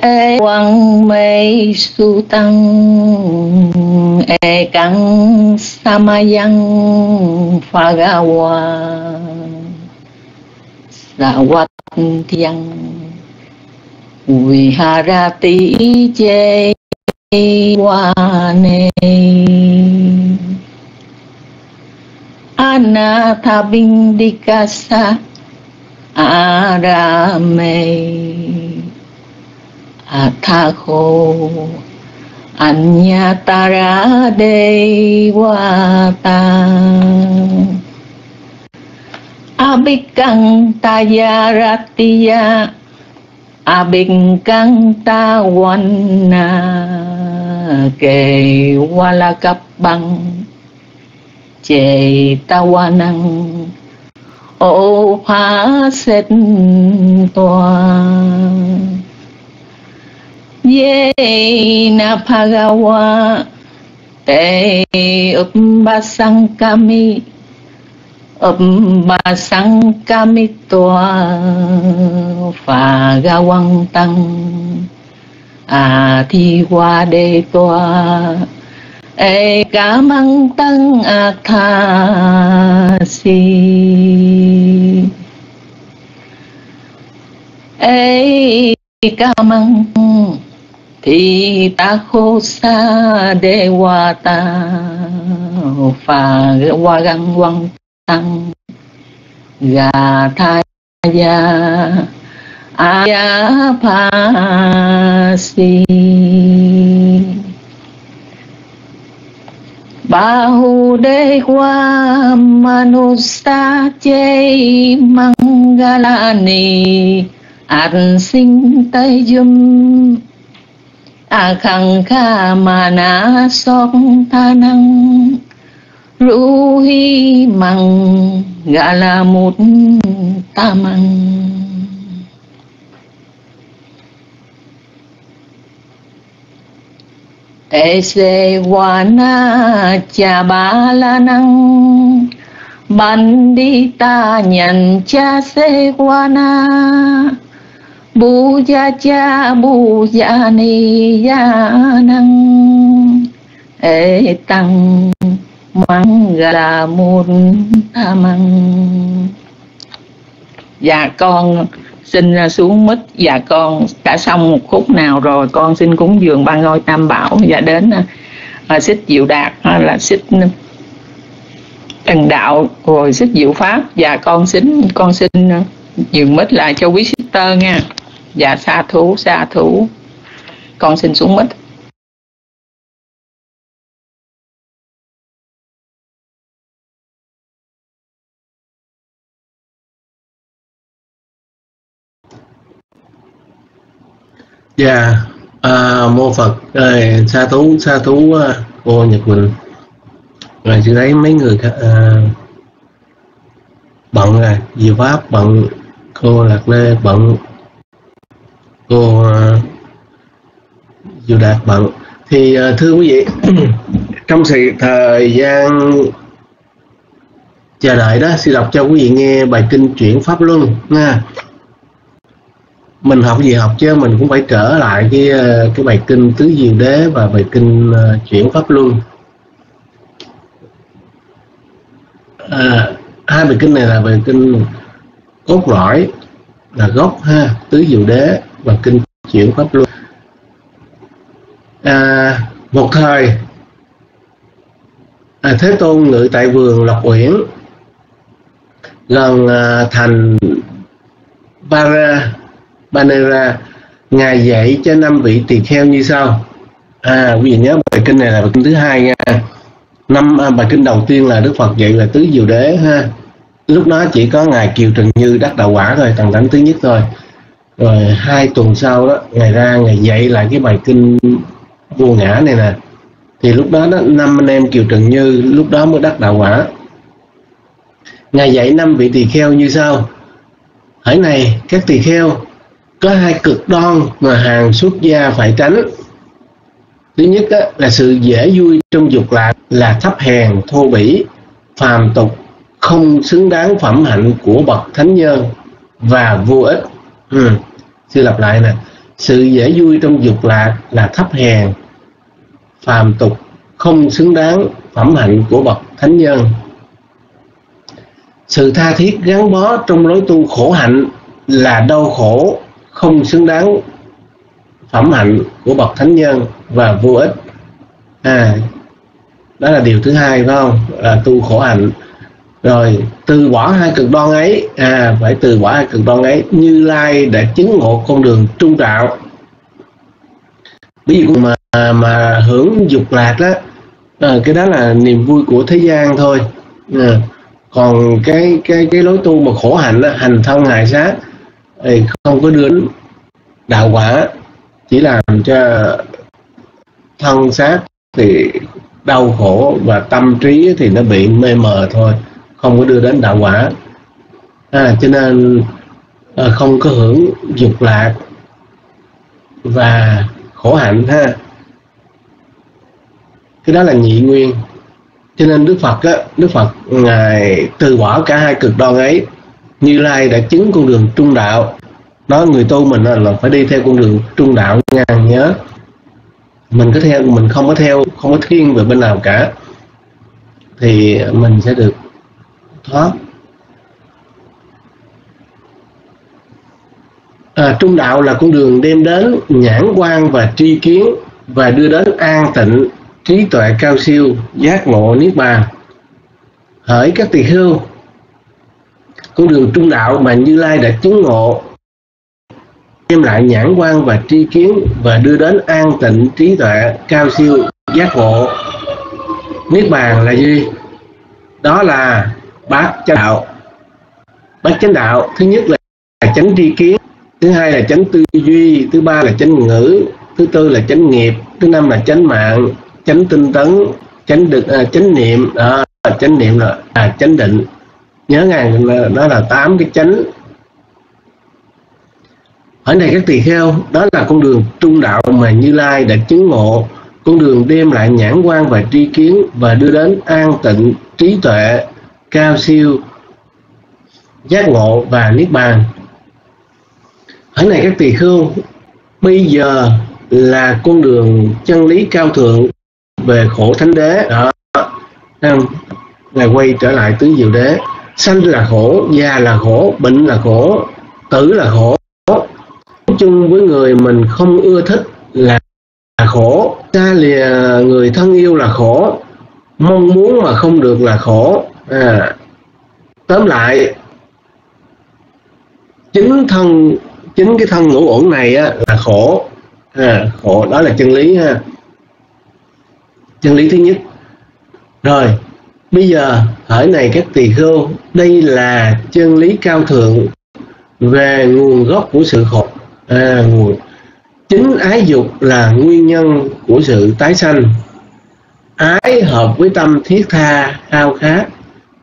e quang mê su tăng e căng samayang phagawa sawatyang viharati je wane anathabindikasa arame athaho anyatara Devata abikang tayaratiya abikang tawana kề wala cấp băng chê tawanang ô phá xét toa ye na phagawa te uppasang kami uppasang kami toa phagawang tăng a thi hoa đề toa e cá măng tăng a tha si e cá măng thì ta khô xa để hoa ta, phà hoa găng quăng tăng. Gà tha ya de qua manusta che mangalani an sinh tây dum a khang kha mana sok tha năng ru hi măng gala một ta măng Ese wana cha ba la năng Bandita nhận cha se wana Bu gia cha bu gia ni gia năng. Ê tăng măng gà môn tha măng. Dạ con xin xuống mít. Dạ con đã xong một khúc nào rồi con xin cúng dường ba ngôi tam bảo. Và đến uh, xích diệu đạt hay là xích trần đạo rồi xích diệu pháp. Và con xin con xin uh, dường mít lại cho quý sister nha và xa thú xa thú con xin xuống mít Dạ, à, mô Phật, à, rồi sa thú, sa thú à, cô Nhật Quỳnh. Rồi chị thấy mấy người à, bận à Diệu Pháp bận, cô Lạc Lê bận, cô ờ, Dù Đạt bận. Thì ờ, thưa quý vị, trong sự thời gian chờ đợi đó, xin đọc cho quý vị nghe bài kinh chuyển Pháp Luân nha. Mình học gì học chứ mình cũng phải trở lại cái ờ, cái bài kinh tứ diệu đế và bài kinh chuyển pháp luân. À, hai bài kinh này là bài kinh cốt lõi là gốc ha tứ diệu đế và kinh chuyển pháp luân. À, một thời à, thế tôn ngự tại vườn lộc uyển gần à, thành Bara Banera ngài dạy cho năm vị tỳ kheo như sau. À quý vị nhớ bài kinh này là bài kinh thứ hai nha. Năm à, bài kinh đầu tiên là Đức Phật dạy là tứ diệu đế ha. Lúc đó chỉ có ngài Kiều Trần Như đắc đạo quả thôi tầng đẳng thứ nhất thôi rồi hai tuần sau đó ngày ra ngày dạy lại cái bài kinh vô ngã này nè. Thì lúc đó, đó năm anh em Kiều Trần Như lúc đó mới đắc đạo quả. Ngài dạy năm vị tỳ kheo như sau. Hãy này các tỳ kheo có hai cực đoan mà hàng xuất gia phải tránh. Thứ nhất đó, là sự dễ vui trong dục lạc là thấp hèn thô bỉ phàm tục không xứng đáng phẩm hạnh của bậc thánh nhân và vô ích. Ừ sư lặp lại nè, sự dễ vui trong dục lạc là thấp hèn, phàm tục, không xứng đáng phẩm hạnh của bậc thánh nhân. Sự tha thiết gắn bó trong lối tu khổ hạnh là đau khổ, không xứng đáng phẩm hạnh của bậc thánh nhân và vô ích. À đó là điều thứ hai, phải không? Là tu khổ hạnh rồi từ bỏ hai cực đoan ấy à phải từ bỏ hai cực đoan ấy như lai đã chứng ngộ con đường trung đạo. Ví dụ mà mà hưởng dục lạc đó à, cái đó là niềm vui của thế gian thôi. À, còn cái cái cái lối tu mà khổ hạnh đó, hành thân hại sát thì không có đưa đến đạo quả chỉ làm cho thân xác thì đau khổ và tâm trí thì nó bị mê mờ thôi không có đưa đến đạo quả. À, cho nên à, không có hưởng dục lạc và khổ hạnh ha. Cái đó là nhị nguyên. Cho nên đức phật á đức phật ngài từ bỏ cả hai cực đoan ấy. Như lai đã chứng con đường trung đạo. Đó người tu mình là phải đi theo con đường trung đạo ngàn nhớ. Mình có theo mình không có theo không có thiên về bên nào cả. Thì mình sẽ được thoát à, trung đạo là con đường đem đến nhãn quan và tri kiến và đưa đến an tịnh trí tuệ cao siêu giác ngộ niết bàn. Hỡi các tỳ khưu con đường trung đạo mà như lai đã chứng ngộ đem lại nhãn quan và tri kiến và đưa đến an tịnh trí tuệ cao siêu giác ngộ. Niết bàn là gì? Đó là bát chánh đạo. Bát chánh đạo thứ nhất là chánh tri kiến thứ hai là chánh tư duy thứ ba là chánh ngữ thứ tư là chánh nghiệp thứ năm là chánh mạng chánh tinh tấn chánh được à, chánh niệm đó chánh niệm là à, chánh định. Nhớ ngàn đó là tám cái chánh. Ở này các tỳ kheo đó là con đường trung đạo mà như lai đã chứng ngộ. Con đường đem lại nhãn quan và tri kiến và đưa đến an tịnh trí tuệ cao siêu giác ngộ và niết bàn. Ở này các tỳ khưu, bây giờ là con đường chân lý cao thượng về khổ thánh đế. Đó ngày quay trở lại tứ diệu đế. Sanh là khổ già là khổ bệnh là khổ tử là khổ. Chung với người mình không ưa thích là khổ xa lìa người thân yêu là khổ. Mong muốn mà không được là khổ à, tóm lại chính thân chính cái thân ngũ uẩn này á, là khổ. À, khổ đó là chân lý ha. Chân lý thứ nhất. Rồi bây giờ hỏi này các tỳ khưu đây là chân lý cao thượng về nguồn gốc của sự khổ. À, nguồn. Chính ái dục là nguyên nhân của sự tái sanh. Ái hợp với tâm thiết tha khao khát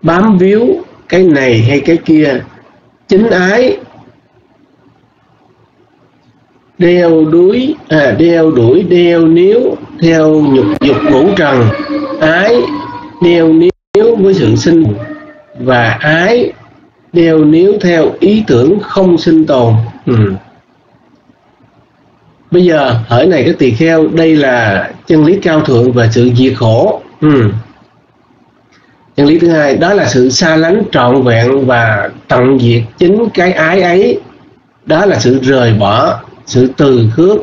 bám víu cái này hay cái kia chính ái đeo đuối à, đeo đuổi đeo níu theo nhục dục ngũ trần ái đeo níu với sự sinh và ái đeo níu theo ý tưởng không sinh tồn ừ. bây giờ hỏi này các tỳ kheo đây là chân lý cao thượng về sự diệt khổ ừ chân lý thứ hai đó là sự xa lánh trọn vẹn và tận diệt chính cái ái ấy. Đó là sự rời bỏ sự từ khước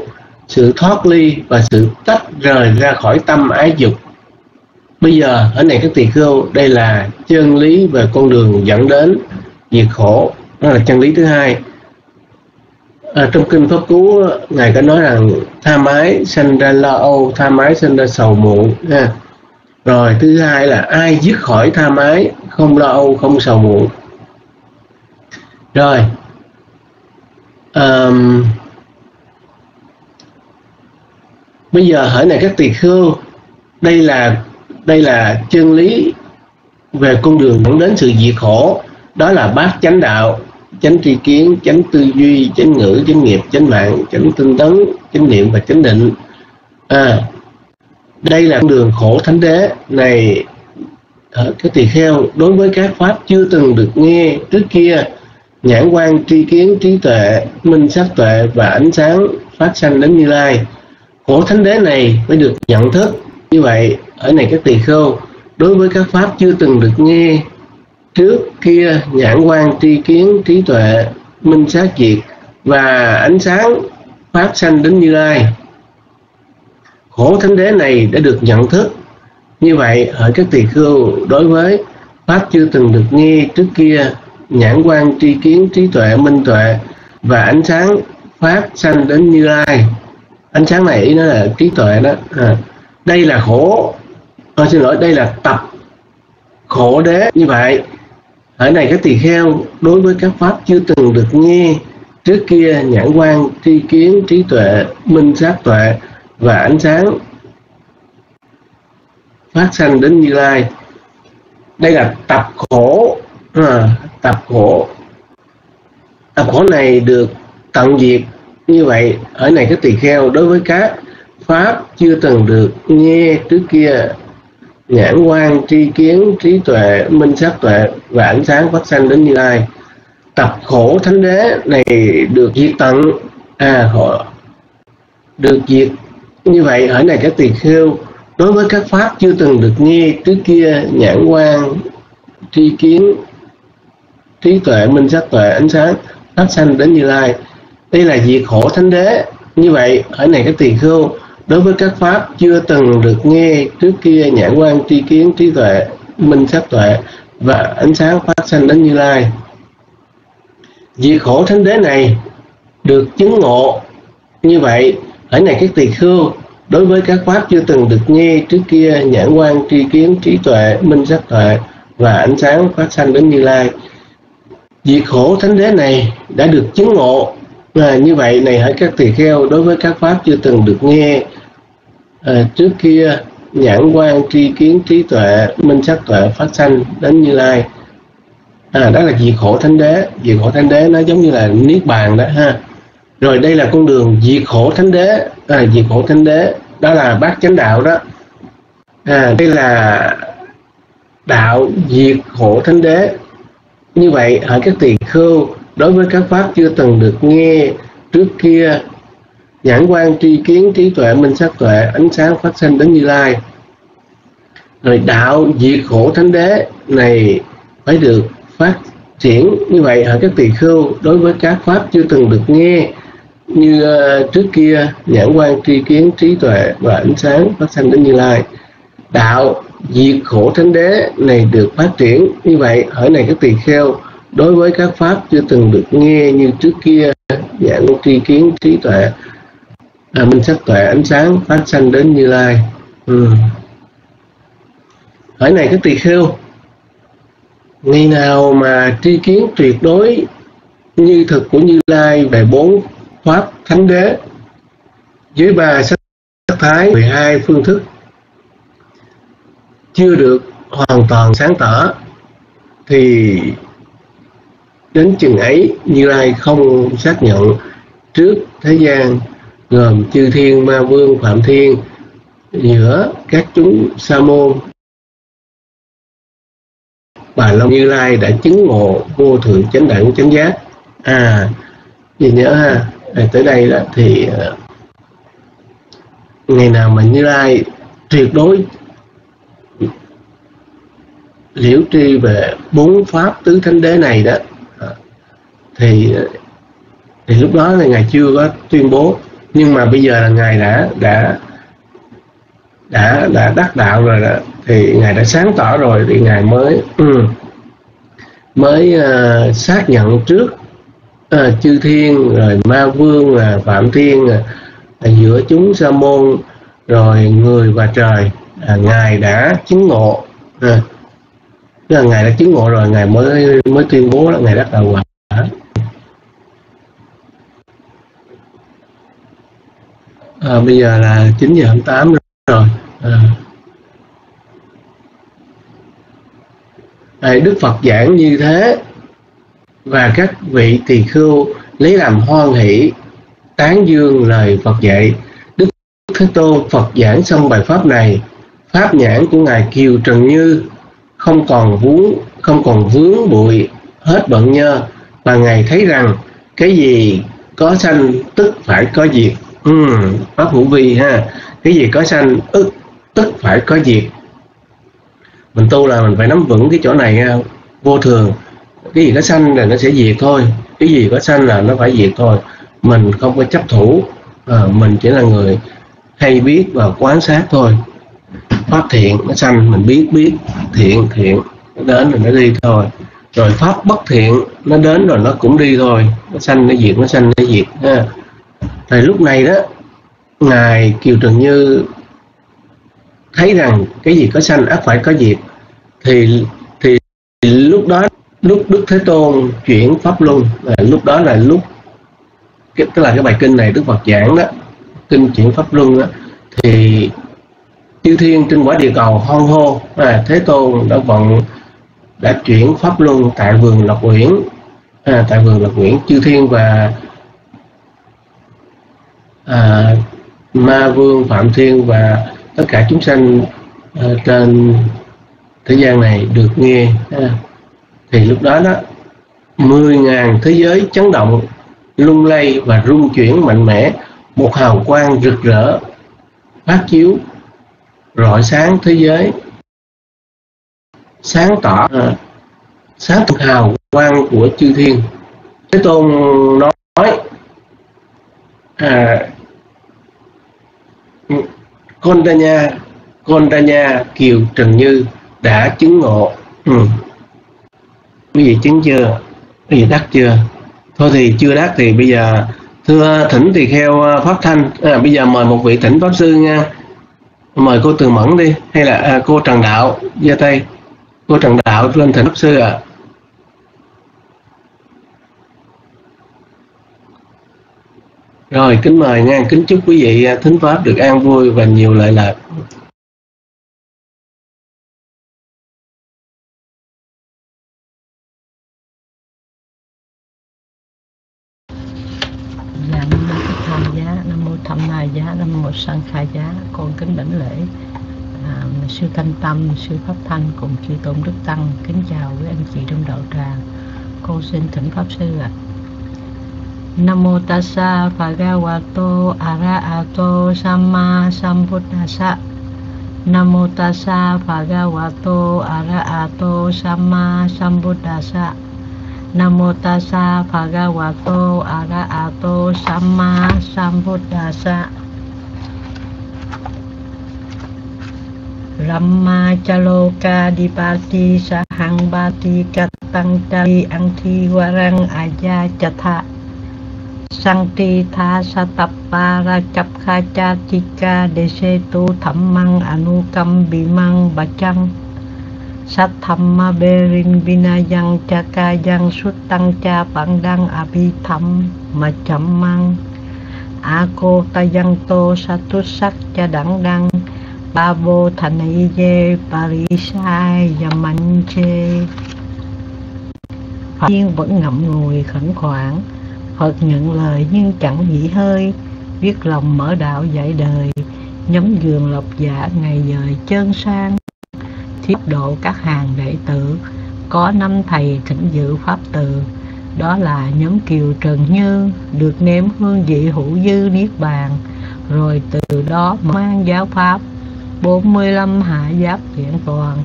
sự thoát ly và sự tách rời ra khỏi tâm ái dục. Bây giờ ở này các tỳ khưu đây là chân lý về con đường dẫn đến diệt khổ. Đó là chân lý thứ hai. À, trong kinh pháp cú ngài có nói rằng tha mái sanh ra lo âu tha mái sanh ra sầu muộn. Ha rồi thứ hai là ai dứt khỏi tha mái không lo âu không sầu muộn. Rồi um, bây giờ hỏi này các tỳ khưu đây là đây là chân lý về con đường dẫn đến sự diệt khổ. Đó là bát chánh đạo chánh tri kiến chánh tư duy chánh ngữ chánh nghiệp chánh mạng chánh tinh tấn chánh niệm và chánh định. À đây là con đường khổ thánh đế. Này cái tỳ kheo, đối với các pháp chưa từng được nghe trước kia, nhãn quan tri kiến, trí tuệ, minh sát tuệ và ánh sáng phát sanh đến như lai. Khổ thánh đế này mới được nhận thức. Như vậy, ở này các tỳ kheo, đối với các pháp chưa từng được nghe trước kia, nhãn quan tri kiến, trí tuệ, minh sát diệt và ánh sáng phát sanh đến như lai khổ thánh đế này đã được nhận thức. Như vậy ở các tỳ khưu đối với pháp chưa từng được nghe trước kia nhãn quan tri kiến trí tuệ minh tuệ và ánh sáng pháp sanh đến như lai. Ánh sáng này ý nó là trí tuệ đó. À, đây là khổ à, ờ, xin lỗi đây là tập khổ đế. Như vậy ở này các tỳ kheo đối với các pháp chưa từng được nghe trước kia nhãn quan tri kiến trí tuệ minh sát tuệ và ánh sáng phát sanh đến như lai. Đây là tập khổ à, tập khổ. Tập khổ này được tận diệt như vậy ở này cái tỳ kheo đối với các pháp chưa từng được nghe trước kia. Nhãn quan tri kiến trí tuệ minh sát tuệ và ánh sáng phát sanh đến như lai. Tập khổ thánh đế này được diệt tận à họ được diệt như vậy, ở này các tỳ kheo đối với các pháp chưa từng được nghe trước kia nhãn quan, tri kiến, trí tuệ, minh sát tuệ, ánh sáng phát sanh đến như lai, đây là diệt khổ thánh đế. Như vậy, ở này các tỳ khưu đối với các pháp chưa từng được nghe trước kia nhãn quan, tri kiến, trí tuệ, minh sát tuệ và ánh sáng phát sanh đến như lai. Diệt khổ thánh đế này được chứng ngộ. Như vậy ở này các tỳ khưu đối với các pháp chưa từng được nghe trước kia nhãn quan tri kiến trí tuệ minh sát tuệ và ánh sáng phát sanh đến như lai. Diệt khổ thánh đế này đã được chứng ngộ. Và như vậy này hỡi các tỳ kheo đối với các pháp chưa từng được nghe à, trước kia nhãn quan tri kiến trí tuệ minh sát tuệ phát sanh đến như lai. À, đó là diệt khổ thánh đế. Diệt khổ thánh đế nó giống như là niết bàn đó ha rồi đây là con đường diệt khổ thánh đế. À, diệt khổ thánh đế. Đó là bát chánh đạo đó. À, đây là đạo diệt khổ thánh đế. Như vậy ở các tỳ khưu đối với các pháp chưa từng được nghe trước kia nhãn quan tri kiến trí tuệ minh sát tuệ ánh sáng phát sinh đến như lai. Rồi đạo diệt khổ thánh đế này phải được phát triển. Như vậy ở các tỳ khưu đối với các pháp chưa từng được nghe như ờ, trước kia nhãn quan tri kiến trí tuệ và ánh sáng phát sanh đến như lai. Đạo diệt khổ thánh đế này được phát triển. Như vậy hỏi này các tỳ kheo đối với các pháp chưa từng được nghe như trước kia nhãn tri kiến trí tuệ à, minh sắc tuệ ánh sáng phát sanh đến như lai. Ừ. hỏi này các tỳ kheo ngày nào mà tri kiến tuyệt đối như thực của như lai về bốn pháp, thánh đế dưới ba sắc thái 12 phương thức. Chưa được hoàn toàn sáng tỏ, thì đến chừng ấy, như lai không xác nhận trước thế gian gồm chư thiên, ma vương, phạm thiên, giữa các chúng sa môn. Bà long như lai đã chứng ngộ vô thượng chánh đẳng chánh giác. À gì nhớ ha à, tới đây đó thì uh, ngày nào mà như lai tuyệt đối liễu tri về bốn pháp tứ thánh đế này đó ờ, thì ờ, thì lúc đó là ngài chưa có tuyên bố. Nhưng mà bây giờ là ngài đã đã đã đã đắc đạo rồi đó thì ngài đã sáng tỏ rồi thì ngài mới ừ, mới uh, xác nhận trước à, chư thiên rồi ma vương là phạm thiên à, à, giữa chúng sa môn rồi người và trời à, ngài đã chứng ngộ à, tức là ngài đã chứng ngộ rồi ngài mới mới tuyên bố là ngài đắc đạo quả à, bây giờ là 9 giờ 28 rồi à. Đức Phật giảng như thế và các vị tỳ khưu lấy làm hoan hỷ tán dương lời Phật dạy. Đức Thế Tôn Phật giảng xong bài pháp này pháp nhãn của ngài Kiều Trần Như không còn vướng không còn vướng bụi hết bận nhơ. Và ngài thấy rằng cái gì có sanh tức phải có diệt. Ừ, pháp hữu vi ha. Cái gì có sanh ức tức phải có diệt. Mình tu là mình phải nắm vững cái chỗ này nha vô thường cái gì có sanh là nó sẽ diệt thôi. Cái gì có sanh là nó phải diệt thôi. Mình không có chấp thủ. À, mình chỉ là người hay biết và quan sát thôi. Pháp thiện nó sanh mình biết biết. Thiện thiện nó đến rồi nó đi thôi. Rồi pháp bất thiện nó đến rồi nó cũng đi thôi. Nó sanh nó diệt nó sanh nó diệt ha. Thì lúc này đó ngài kiều trần như thấy rằng cái gì có sanh ắt phải có diệt. Thì thì lúc đó lúc đức thế tôn chuyển pháp luân là lúc đó là lúc tức là cái bài kinh này đức phật giảng đó kinh chuyển pháp luân đó thì chư thiên trên quả địa cầu hoan hô à, thế tôn đã vận đã chuyển pháp luân tại vườn lộc uyển à, tại vườn lộc uyển chư thiên và à, ma vương phạm thiên và tất cả chúng sanh à, trên thế gian này được nghe à, thì lúc đó đó mười ngàn thế giới chấn động lung lay và rung chuyển mạnh mẽ một hào quang rực rỡ phát chiếu rọi sáng thế giới. Sáng tỏ à, sáng tỏ hào quang của chư thiên. Thế tôn nói à, con Kondanya nha con nha kiều trần như đã chứng ngộ. Ừ quý vị chứng chưa? Quý vị đắc chưa? Thôi thì chưa đắc thì bây giờ thưa thỉnh tỳ kheo à, pháp thanh à, bây giờ mời một vị thỉnh pháp sư nha. Mời cô Tường Mẫn đi hay là à, cô Trần Đạo giơ tay. Cô Trần Đạo lên thỉnh pháp sư ạ. À. rồi kính mời nha. Kính chúc quý vị à, thính pháp được an vui và nhiều lợi lạc giá nam sang khai giá con kính đảnh lễ. À, sư thanh tâm sư pháp thanh cùng chư tôn đức tăng kính chào với anh chị trong đạo tràng. Con xin thỉnh pháp sư ạ. À. Nam mô tassa bhagavato arahato samma sambuddhassa Nam mô tassa bhagavato arahato samma sambuddhassa Nam mô tassa bhagavato arahato samma sambuddhassa Ramma chaloka dipati sahang bati katang cali angthi warang aja chatha. Sankti tha satapara chap kha cha tika dese tu thammang anukam bimang bachang sát tham ma bê rin bina yang cha ca yang sút tăng cha bản đăng a bi tham mà chậm măng a cô ta tô sa tu sắc cha đẳng đăng ba bô thành y dê parisai và mạnh chê Phật tiên vẫn ngậm ngùi khẩn khoản. Phật nhận lời nhưng chẳng nghỉ hơi. Viết lòng mở đạo dạy đời. Nhắm giường lộc dạ ngày dời chân sang. Thiết độ các hàng đệ tử. Có năm thầy thỉnh dự pháp từ đó là nhóm kiều trần như, được nếm hương vị hữu dư niết bàn, rồi từ đó mang giáo pháp. 45 hạ giáp vẹn toàn,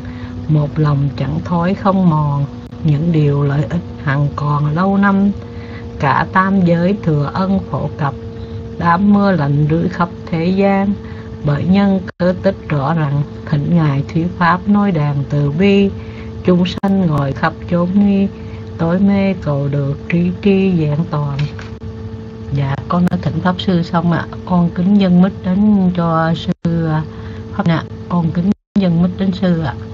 một lòng chẳng thói không mòn, những điều lợi ích hằng còn lâu năm. Cả tam giới thừa ân phổ cập, đám mưa lạnh rưỡi khắp thế gian. Bởi nhân cơ tích rõ rằng, thỉnh ngài thuyết pháp nói đàn từ bi, chúng sanh ngồi khắp chốn nghi tối mê cầu được trí tri dạng toàn. Dạ con đã thỉnh pháp sư xong ạ. À. con kính dân mít đến cho sư à, pháp nè con kính dân mít đến sư ạ. À.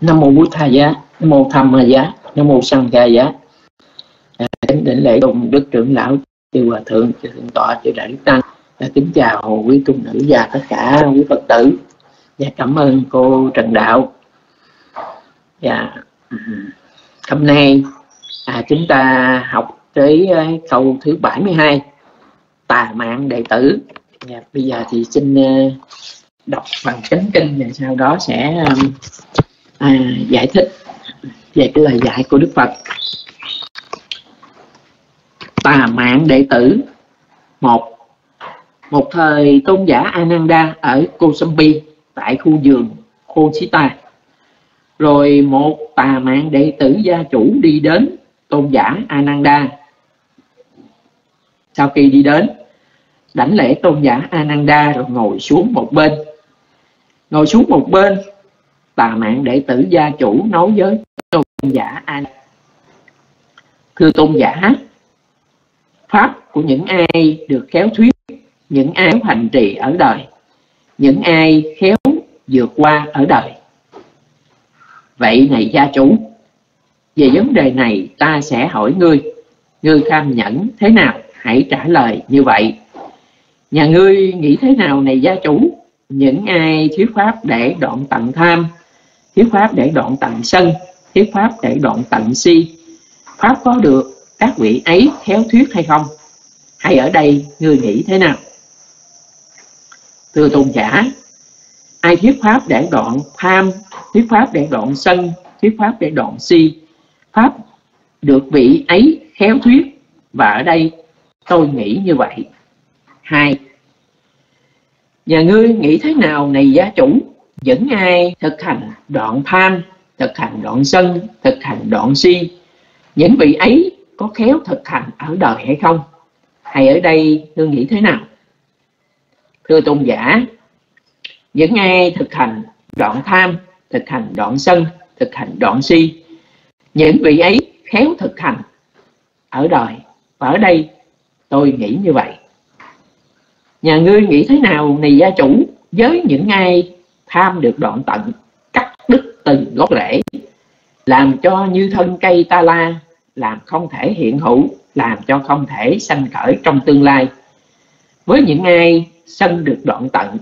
nam mô bút tha giá. Nam mô tham ma giá. Nam mô sanh ca giá. À, đến đỉnh lễ đồng đức trưởng lão chư hòa thượng chư thượng tọa chư đại đức tăng đã kính chào quý tu nữ và tất cả quý phật tử. Và cảm ơn cô trần đạo. Dạ, và hôm nay à, chúng ta học tới à, câu thứ 72 tà mạng đệ tử. Và bây giờ thì xin à, đọc bằng chánh kinh và sau đó sẽ à, à, giải thích về cái lời dạy của đức phật tà mạng đệ tử. Một một thời tôn giả Ananda ở Kosambi, tại khu vườn Kosita rồi một tà mạng đệ tử gia chủ đi đến tôn giả Ananda. Sau khi đi đến, đảnh lễ tôn giả Ananda rồi ngồi xuống một bên. Ngồi xuống một bên, tà mạng đệ tử gia chủ nói với tôn giả Ananda thưa tôn giả pháp của những ai được khéo thuyết, những ai hành trì ở đời, những ai khéo vượt qua ở đời. Vậy này, gia chủ, về vấn đề này ta sẽ hỏi ngươi. Ngươi tham nhẫn thế nào? Hãy trả lời như vậy. Nhà ngươi nghĩ thế nào này, gia chủ? Những ai thuyết pháp để đoạn tận tham, thuyết pháp để đoạn tận sân, thuyết pháp để đoạn tận si, pháp có được các vị ấy khéo thuyết hay không? Hay ở đây người nghĩ thế nào? Thưa tôn giả, ai thuyết pháp để đoạn tham, thuyết pháp để đoạn sân, thuyết pháp để đoạn si, pháp được vị ấy khéo thuyết. Và ở đây tôi nghĩ như vậy. Hai, nhà ngươi nghĩ thế nào này gia chủ? Những ai thực hành đoạn tham, thực hành đoạn sân, thực hành đoạn si? Những vị ấy có khéo thực hành ở đời hay không? Hay ở đây tôi nghĩ thế nào? Thưa tôn giả, những ai thực hành đoạn tham, thực hành đoạn sân, thực hành đoạn si, những vị ấy khéo thực hành ở đời. Và ở đây tôi nghĩ như vậy. Nhà ngươi nghĩ thế nào, này gia chủ, với những ai tham được đoạn tận cắt đứt từng gốc rễ, làm cho như thân cây ta la làm không thể hiện hữu, làm cho không thể sanh khởi trong tương lai. Với những ai sân được đoạn tận,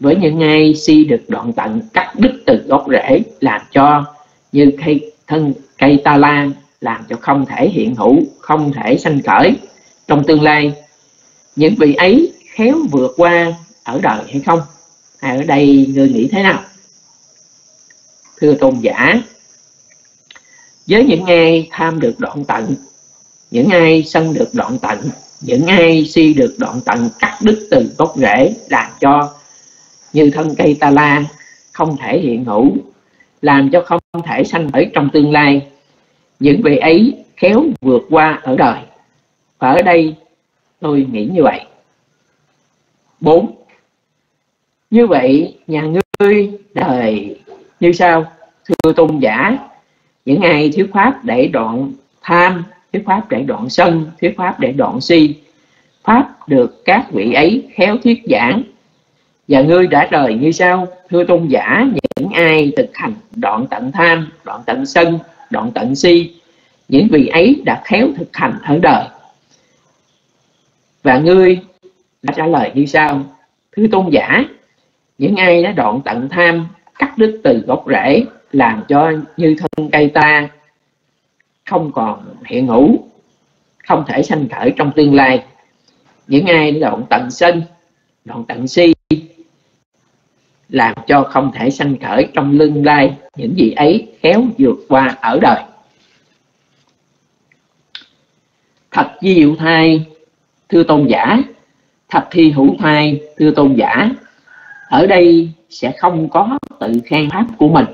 với những ai si được đoạn tận, cắt đứt từ gốc rễ, làm cho như cây thân, cây ta la làm cho không thể hiện hữu, không thể sanh khởi trong tương lai, những vị ấy khéo vượt qua ở đời hay không? Hay ở đây người nghĩ thế nào? Thưa tôn giả với những ai tham được đoạn tận. Những ai sân được đoạn tận. Những ai si được đoạn tận. Cắt đứt từ gốc rễ, làm cho như thân cây ta la, không thể hiện hữu. Làm cho không thể sanh khởi trong tương lai. Những vị ấy khéo vượt qua ở đời. Và ở đây tôi nghĩ như vậy. Bốn. Như vậy, nhà ngươi đời như sau, thưa tôn giả những ai thuyết pháp để đoạn tham, thuyết pháp để đoạn sân, thuyết pháp để đoạn si. Pháp được các vị ấy khéo thuyết giảng. Và ngươi đã đời như sau, thưa tôn giả, những ai thực hành đoạn tận tham, đoạn tận sân, đoạn tận si, những vị ấy đã khéo thực hành ở đời. Và ngươi đã trả lời như sau, thưa tôn giả, những ai đã đoạn tận tham, cắt đứt từ gốc rễ làm cho như thân cây ta không còn hiện hữu không thể sanh khởi trong tương lai. Những ai đoạn tận sinh, đoạn tận si làm cho không thể sanh khởi trong lưng lai những gì ấy khéo vượt qua ở đời. Thật diệu thai thưa tôn giả. Thật thi hữu thai thưa tôn giả. Ở đây sẽ không có tự khen pháp của mình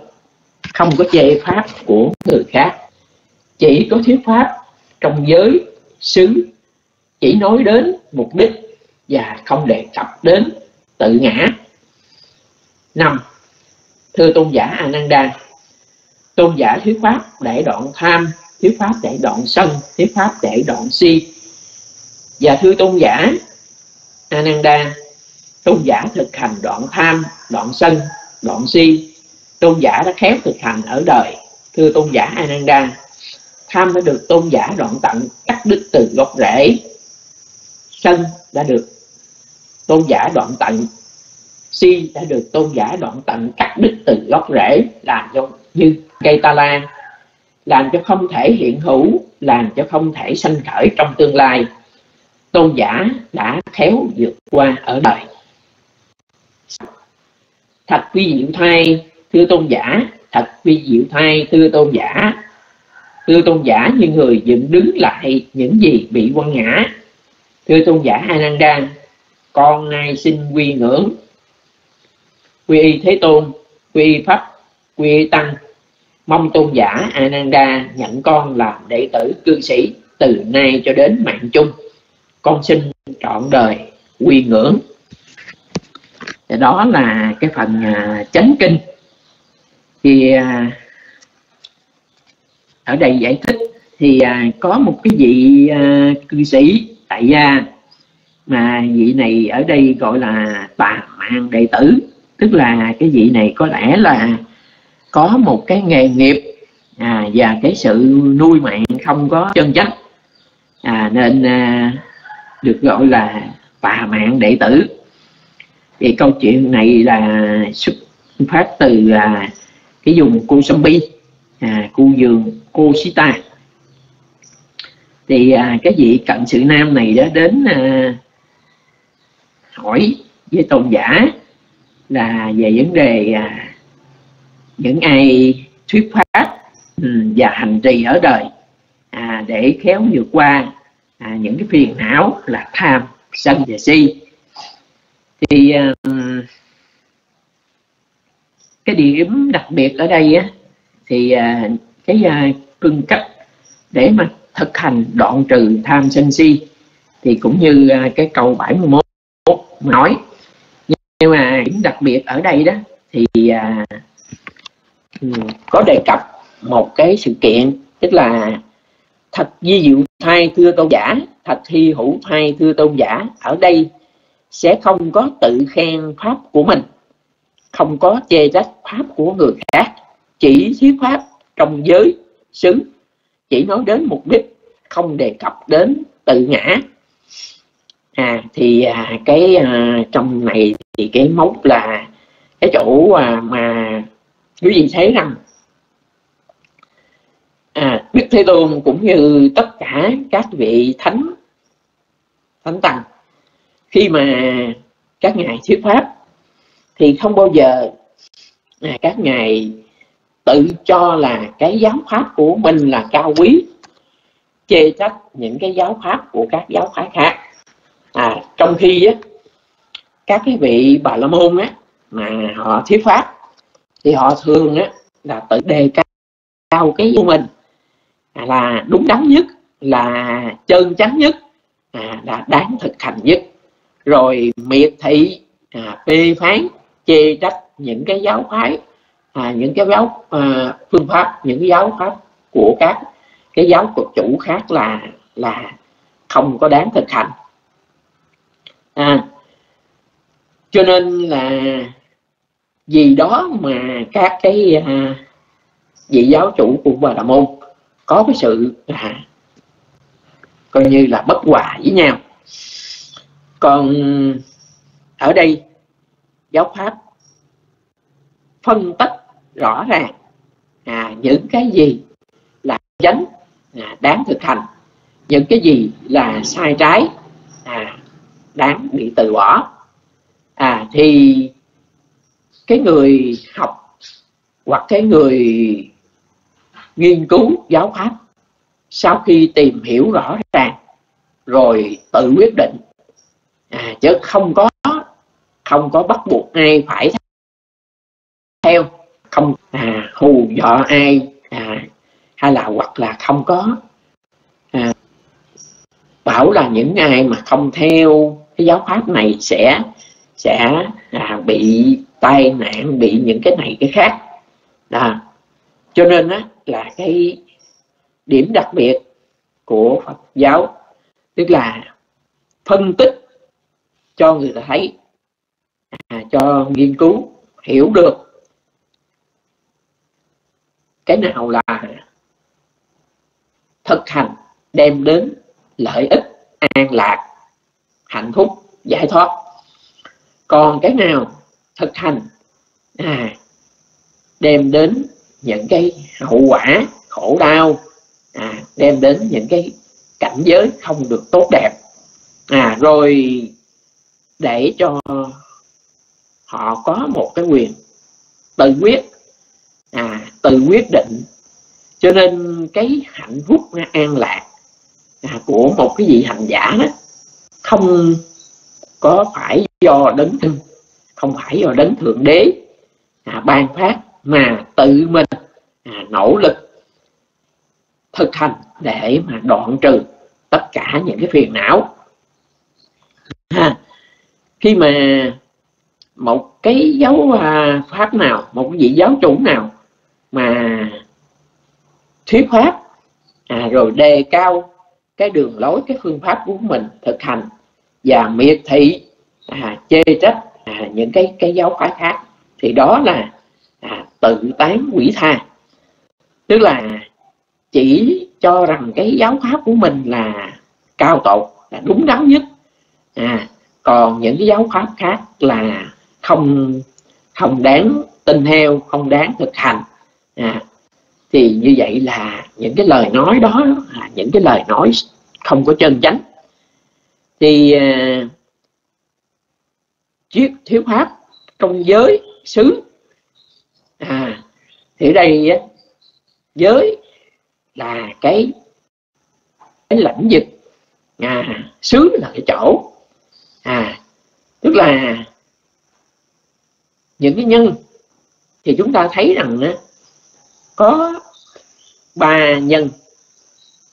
không có chê pháp của người khác. Chỉ có thuyết pháp trong giới xứ chỉ nói đến mục đích và không đề cập đến tự ngã. Năm, thưa tôn giả Ananda, tôn giả thuyết pháp để đoạn tham, thuyết pháp để đoạn sân, thuyết pháp để đoạn si. Và thưa tôn giả Ananda, tôn giả thực hành đoạn tham, đoạn sân, đoạn si tôn giả đã khéo thực hành ở đời, thưa tôn giả Ananda. Tham đã được tôn giả đoạn tận cắt đứt từ gốc rễ. Sân đã được tôn giả đoạn tận. Si đã được tôn giả đoạn tận cắt đứt từ gốc rễ, làm cho như cây ta lan làm cho không thể hiện hữu, làm cho không thể sanh khởi trong tương lai. Tôn giả đã khéo vượt qua ở đời. Thật vi diệu thai thưa tôn giả, thật vi diệu thai thưa tôn giả. Thưa tôn giả như người dựng đứng lại những gì bị quăng ngã. Thưa tôn giả Ananda, con nay xin quy ngưỡng. Quy y thế tôn, quy y pháp, quy y tăng. Mong tôn giả Ananda nhận con làm đệ tử cư sĩ từ nay cho đến mạng chung. Con xin trọn đời quy ngưỡng. Đó là cái phần à, chánh kinh thì à, ở đây giải thích thì à, có một cái vị à, cư sĩ tại gia mà vị này ở đây gọi là tà mạng đệ tử. Tức là cái vị này có lẽ là có một cái nghề nghiệp à, và cái sự nuôi mạng không có chân chất à, nên à, được gọi là tà mạng đệ tử. Thì câu chuyện này là xuất phát từ à, cái vùng Kosambi à, khu vườn Kosita thì à, cái vị cận sự nam này đã đến à, hỏi với tôn giả là về vấn đề à, những ai thuyết pháp ừ, và hành trì ở đời à, để khéo vượt qua à, những cái phiền não là tham sân và si. Thì à, cái điểm đặc biệt ở đây á, thì à, cái à, phương cách để mà thực hành đoạn trừ tham sân si thì cũng như à, cái câu 71 nói. Nhưng mà điểm đặc biệt ở đây đó thì có đề cập một cái sự kiện tức là thật di diệu thay thưa tôn giả thật hy hữu thay thưa tôn giả ở đây sẽ không có tự khen pháp của mình không có chê trách pháp của người khác chỉ thuyết pháp trong giới xứ. Chỉ nói đến mục đích không đề cập đến tự ngã. À thì à, cái à, trong này thì cái mốc là cái chỗ à, mà quý vị thấy rằng à, Đức Thế Tôn cũng như tất cả các vị thánh thánh tăng khi mà các ngài thuyết pháp thì không bao giờ à, các ngài tự cho là cái giáo pháp của mình là cao quý chê trách những cái giáo pháp của các giáo phái khác. À, trong khi á, các cái vị bà la môn á mà họ thuyết pháp thì họ thường á là tự đề cao cái của mình. À, là đúng đắn nhất là chân chánh nhất à, là đáng thực hành nhất. Rồi miệt thị à, phê phán chê trách những cái giáo phái à, những cái giáo à, phương pháp những cái giáo pháp của các cái giáo cực chủ khác là là không có đáng thực hành. À, cho nên là vì đó mà các cái à, vị giáo chủ của bà la môn có cái sự à, coi như là bất hòa với nhau. Còn ở đây giáo pháp phân tích rõ ràng à, những cái gì là chánh à, đáng thực hành những cái gì là sai trái à, đáng bị từ bỏ. À thì cái người học hoặc cái người nghiên cứu giáo pháp sau khi tìm hiểu rõ ràng rồi tự quyết định à, chứ không có không có bắt buộc ai phải theo. Không à, hù dọa ai à, hay là hoặc là không có. À, bảo là những ai mà không theo cái giáo pháp này sẽ sẽ à, bị tai nạn bị những cái này cái khác. À, cho nên á, là cái điểm đặc biệt của Phật giáo tức là phân tích cho người ta thấy à, cho nghiên cứu hiểu được cái nào là thực hành đem đến lợi ích an lạc hạnh phúc giải thoát. Còn cái nào thực hành à, đem đến những cái hậu quả khổ đau à, đem đến những cái cảnh giới không được tốt đẹp. À rồi để cho họ có một cái quyền tự quyết à, tự quyết định cho nên cái hạnh phúc an lạc à, của một cái vị hành giả đó không có phải do đấng thương, không phải do đấng thượng đế à, ban phát mà tự mình à, nỗ lực thực hành để mà đoạn trừ tất cả những cái phiền não ha. khi mà một cái dấu à, pháp nào một cái vị giáo chủ nào mà thuyết pháp à, rồi đề cao cái đường lối cái phương pháp của mình thực hành và miệt thị à, chê trách à, những cái cái giáo phái khác thì đó là à, tự tán quỷ tha. Tức là chỉ cho rằng cái giáo pháp của mình là cao tột là đúng đắn nhất à, còn những cái giáo pháp khác là không không đáng tin theo không đáng thực hành. À, thì như vậy là những cái lời nói đó là những cái lời nói không có chân chánh. Thì uh, triết thiếu pháp trong giới xứ à thì ở đây giới là cái cái lãnh vực à xứ là cái chỗ. À tức là những cái nhân thì chúng ta thấy rằng á, có ba nhân.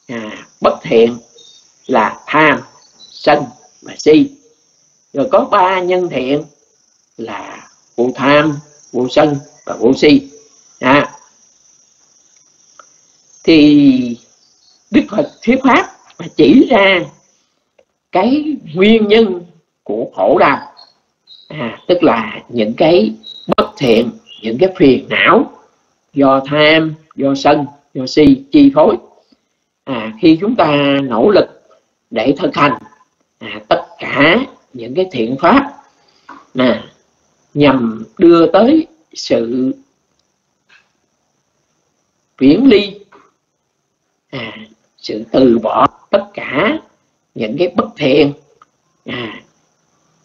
À, bất thiện là tham sân và si. Rồi có ba nhân thiện là vô tham vô sân và vô si. À, thì đức phật thuyết pháp và chỉ ra cái nguyên nhân của khổ đau à, tức là những cái bất thiện những cái phiền não do tham do sân do si chi phối. À, khi chúng ta nỗ lực để thực hành à, tất cả những cái thiện pháp nè nhằm đưa tới sự viễn ly à, sự từ bỏ tất cả những cái bất thiện à,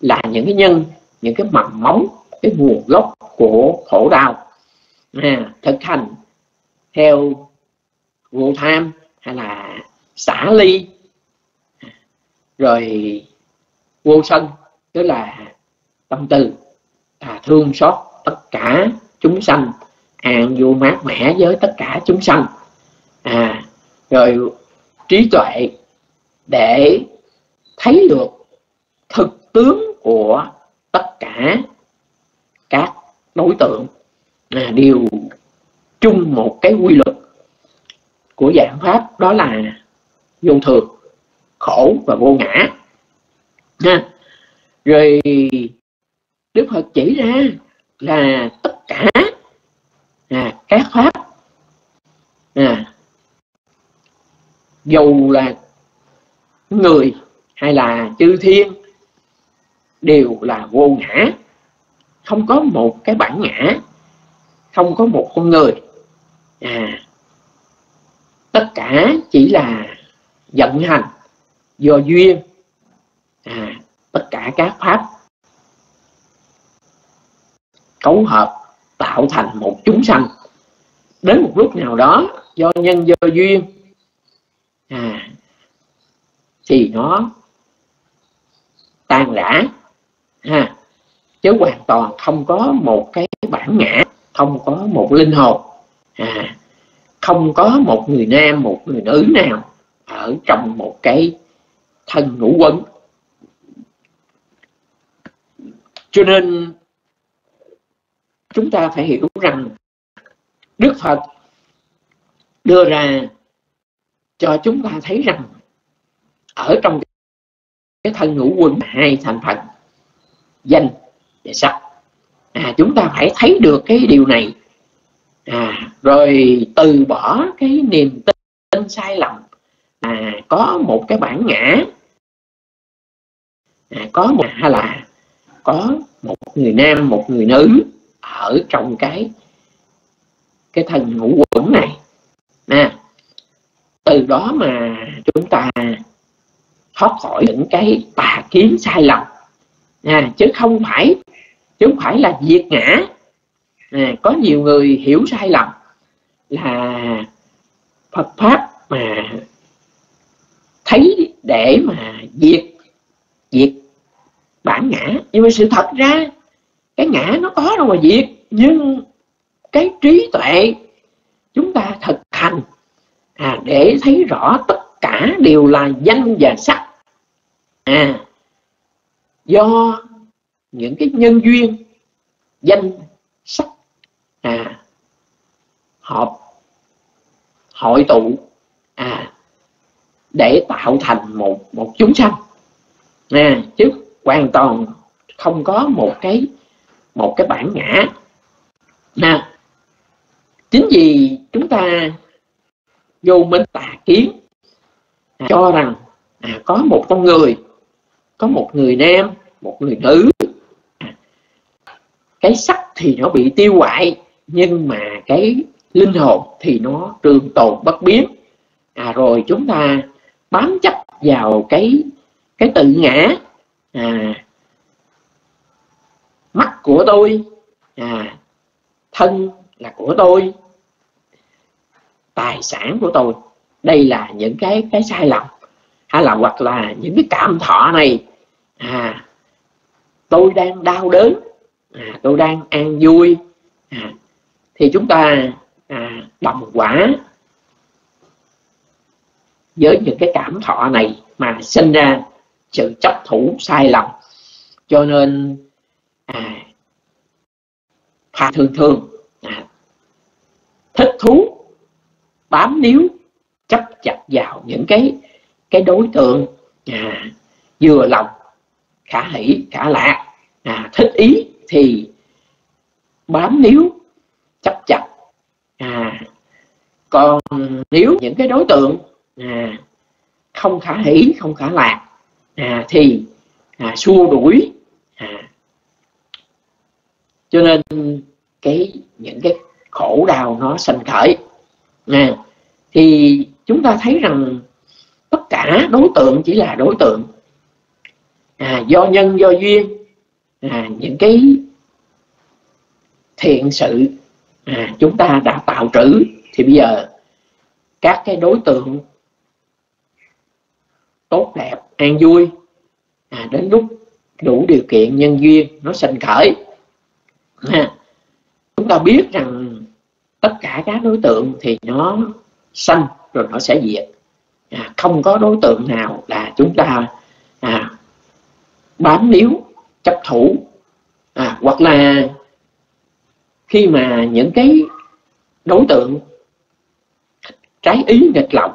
là những cái nhân những cái mầm móng cái nguồn gốc của khổ đau. À, thực hành theo vô tham hay là xả ly. À, rồi vô sân tức là tâm từ à, thương xót tất cả chúng sanh an vô mát mẻ với tất cả chúng sanh. À rồi trí tuệ để thấy được thực tướng của tất cả các đối tượng là đều chung một cái quy luật của dạng pháp đó là vô thường khổ và vô ngã. Ha. Rồi đức phật chỉ ra là tất cả à, các pháp à, dù là người hay là chư thiên đều là vô ngã. Không có một cái bản ngã, không có một con người. À tất cả chỉ là vận hành, do duyên. À tất cả các pháp cấu hợp tạo thành một chúng sanh. Đến một lúc nào đó, do nhân, do duyên à thì nó tan rã ha chứ hoàn toàn không có một cái bản ngã, không có một linh hồn à không có một người nam, một người nữ nào ở trong một cái thân ngũ quân. cho nên chúng ta phải hiểu rằng đức phật đưa ra cho chúng ta thấy rằng ở trong cái thân ngũ quân hai thành phần danh để sắc. À, chúng ta phải thấy được cái điều này. À, rồi từ bỏ cái niềm tin sai lầm à, có một cái bản ngã. À, có một hay là có một người nam một người nữ ở trong cái cái thân ngũ quẩn này. À, từ đó mà chúng ta thoát khỏi những cái tà kiến sai lầm à, chứ không phải chứ không phải là diệt ngã. À, có nhiều người hiểu sai lầm là Phật pháp mà thấy để mà diệt diệt bản ngã. Nhưng mà sự thật ra cái ngã nó có đâu mà diệt nhưng cái trí tuệ chúng ta thực hành à, để thấy rõ tất cả đều là danh và sắc. À do những cái nhân duyên danh sắc à hợp hội tụ à để tạo thành một một chúng sanh. À, chứ hoàn toàn không có một cái một cái bản ngã. Nè chính vì chúng ta vô minh tà kiến à, cho rằng à, có một con người có một người nam, một người nữ. Cái sắc thì nó bị tiêu hoại, nhưng mà cái linh hồn thì nó trường tồn bất biến. À rồi chúng ta bám chấp vào cái cái tự ngã. À mắt của tôi à thân là của tôi, tài sản của tôi. Đây là những cái cái sai lầm. Hay là hoặc là những cái cảm thọ này à. Tôi đang đau đớn. À, tôi đang an vui. À, thì chúng ta à, đồng quả với những cái cảm thọ này mà sinh ra sự chấp thủ sai lầm. Cho nên à, thường thường à, thích thú bám níu chấp chặt vào những cái cái đối tượng à, vừa lòng khả hỷ khả lạc à, thích ý thì bám níu chấp chặt. À, còn nếu những cái đối tượng à, không khả hỷ không khả lạc à, thì à, xua đuổi. À, cho nên cái những cái khổ đau nó sanh khởi. À, thì chúng ta thấy rằng tất cả đối tượng chỉ là đối tượng à, do nhân do duyên. À, những cái thiện sự à, chúng ta đã tạo trữ thì bây giờ các cái đối tượng tốt đẹp an vui à, đến lúc đủ điều kiện nhân duyên nó sinh khởi. À, chúng ta biết rằng tất cả các đối tượng thì nó sanh rồi nó sẽ diệt. À, không có đối tượng nào là chúng ta à, bám níu chấp thủ. À, hoặc là khi mà những cái đối tượng trái ý nghịch lòng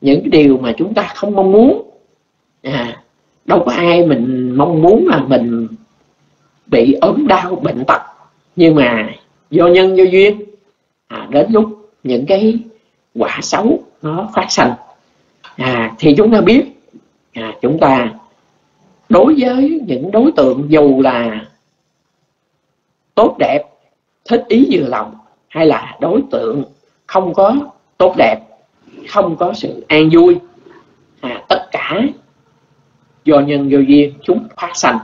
những cái điều mà chúng ta không mong muốn à, đâu có ai mình mong muốn là mình bị ốm đau bệnh tật. Nhưng mà do nhân do duyên à, đến lúc những cái quả xấu nó phát sinh à, thì chúng ta biết à, chúng ta đối với những đối tượng dù là tốt đẹp thích ý vừa lòng hay là đối tượng không có tốt đẹp không có sự an vui à, tất cả do nhân do duyên chúng phát sanh.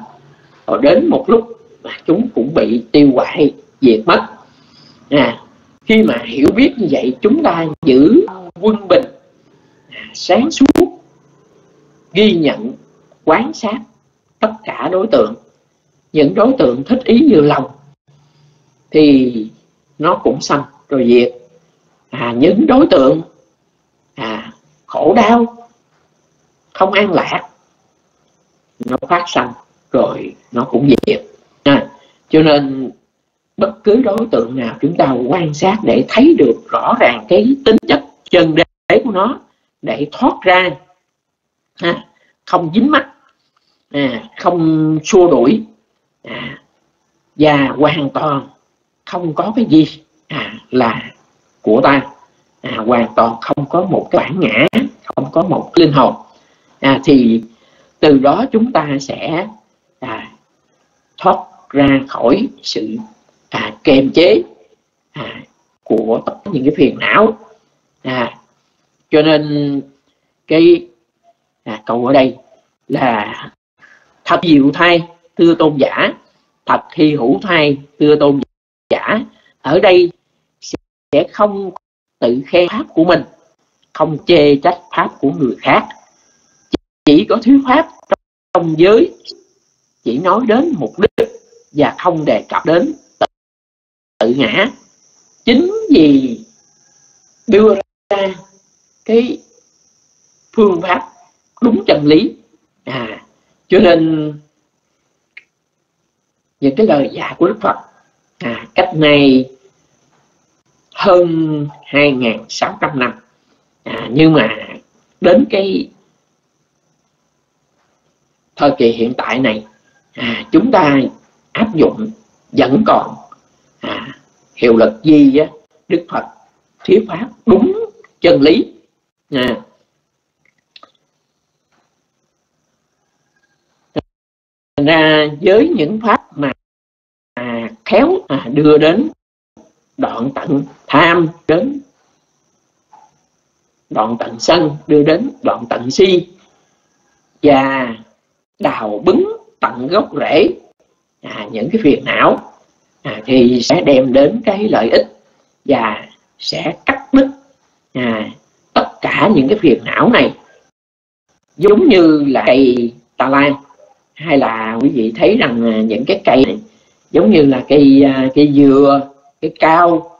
Rồi đến một lúc mà chúng cũng bị tiêu hoại diệt mất. À, khi mà hiểu biết như vậy chúng ta giữ quân bình à, sáng suốt ghi nhận quán sát tất cả đối tượng. Những đối tượng thích ý như lòng thì nó cũng sanh rồi diệt. À, những đối tượng à, khổ đau không an lạc nó phát sanh rồi nó cũng diệt. À, cho nên bất cứ đối tượng nào chúng ta quan sát để thấy được rõ ràng cái tính chất chân đế của nó để thoát ra à, không dính mắt à, không xua đuổi. À, và hoàn toàn không có cái gì à, là của ta. À, hoàn toàn không có một cái bản ngã không có một linh hồn. À, thì từ đó chúng ta sẽ à, thoát ra khỏi sự à, kềm chế à, của tất cả những cái phiền não. À, cho nên cái à, câu ở đây là thập diệu thay thưa tôn giả. Thật thi hữu thay thưa tôn giả. Ở đây sẽ không tự khen pháp của mình không chê trách pháp của người khác. Chỉ có thuyết pháp trong giới. Chỉ nói đến mục đích và không đề cập đến tự, tự ngã. Chính vì đưa ra cái phương pháp đúng chân lý à cho nên những cái lời dạy của Đức Phật à, cách này hơn 2.600 năm à, nhưng mà đến cái thời kỳ hiện tại này à, chúng ta áp dụng vẫn còn à, hiệu lực gì á Đức Phật thuyết pháp đúng chân lý à, ra với những pháp mà à, khéo à, đưa đến đoạn tận tham đến đoạn tận sân đưa đến đoạn tận si và đào bứng tận gốc rễ à, những cái phiền não à, thì sẽ đem đến cái lợi ích và sẽ cắt đứt à, tất cả những cái phiền não này. Giống như là cây tà lan hay là quý vị thấy rằng những cái cây này giống như là cây à, cây dừa cây cao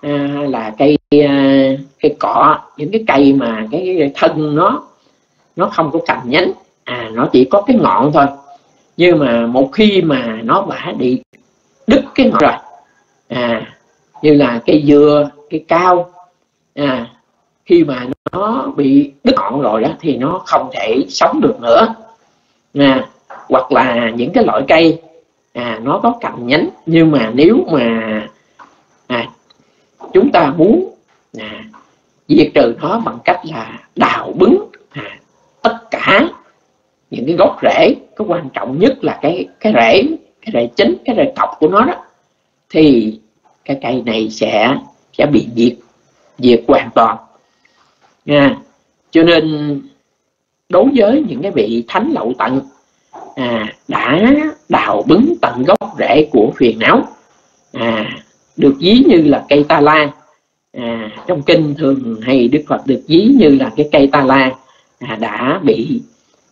à, là cây à, cây cọ những cái cây mà cái thân nó nó không có cành nhánh à nó chỉ có cái ngọn thôi. Nhưng mà một khi mà nó đã bị đứt cái ngọn rồi à như là cây dừa cây cao à khi mà nó bị đứt ngọn rồi đó thì nó không thể sống được nữa. À, hoặc là những cái loại cây à, nó có cành nhánh. Nhưng mà nếu mà à, chúng ta muốn à, diệt trừ nó bằng cách là đào bứng à, tất cả những cái gốc rễ có quan trọng nhất là cái cái rễ cái rễ chính cái rễ cọc của nó đó thì cái cây này sẽ sẽ bị diệt diệt hoàn toàn. Nha. Cho nên đối với những cái vị thánh lậu tận à, đã đào bứng tận gốc rễ của phiền não. À, được ví như là cây ta la. À, trong kinh thường hay đức phật được ví như là cái cây ta la. À, đã bị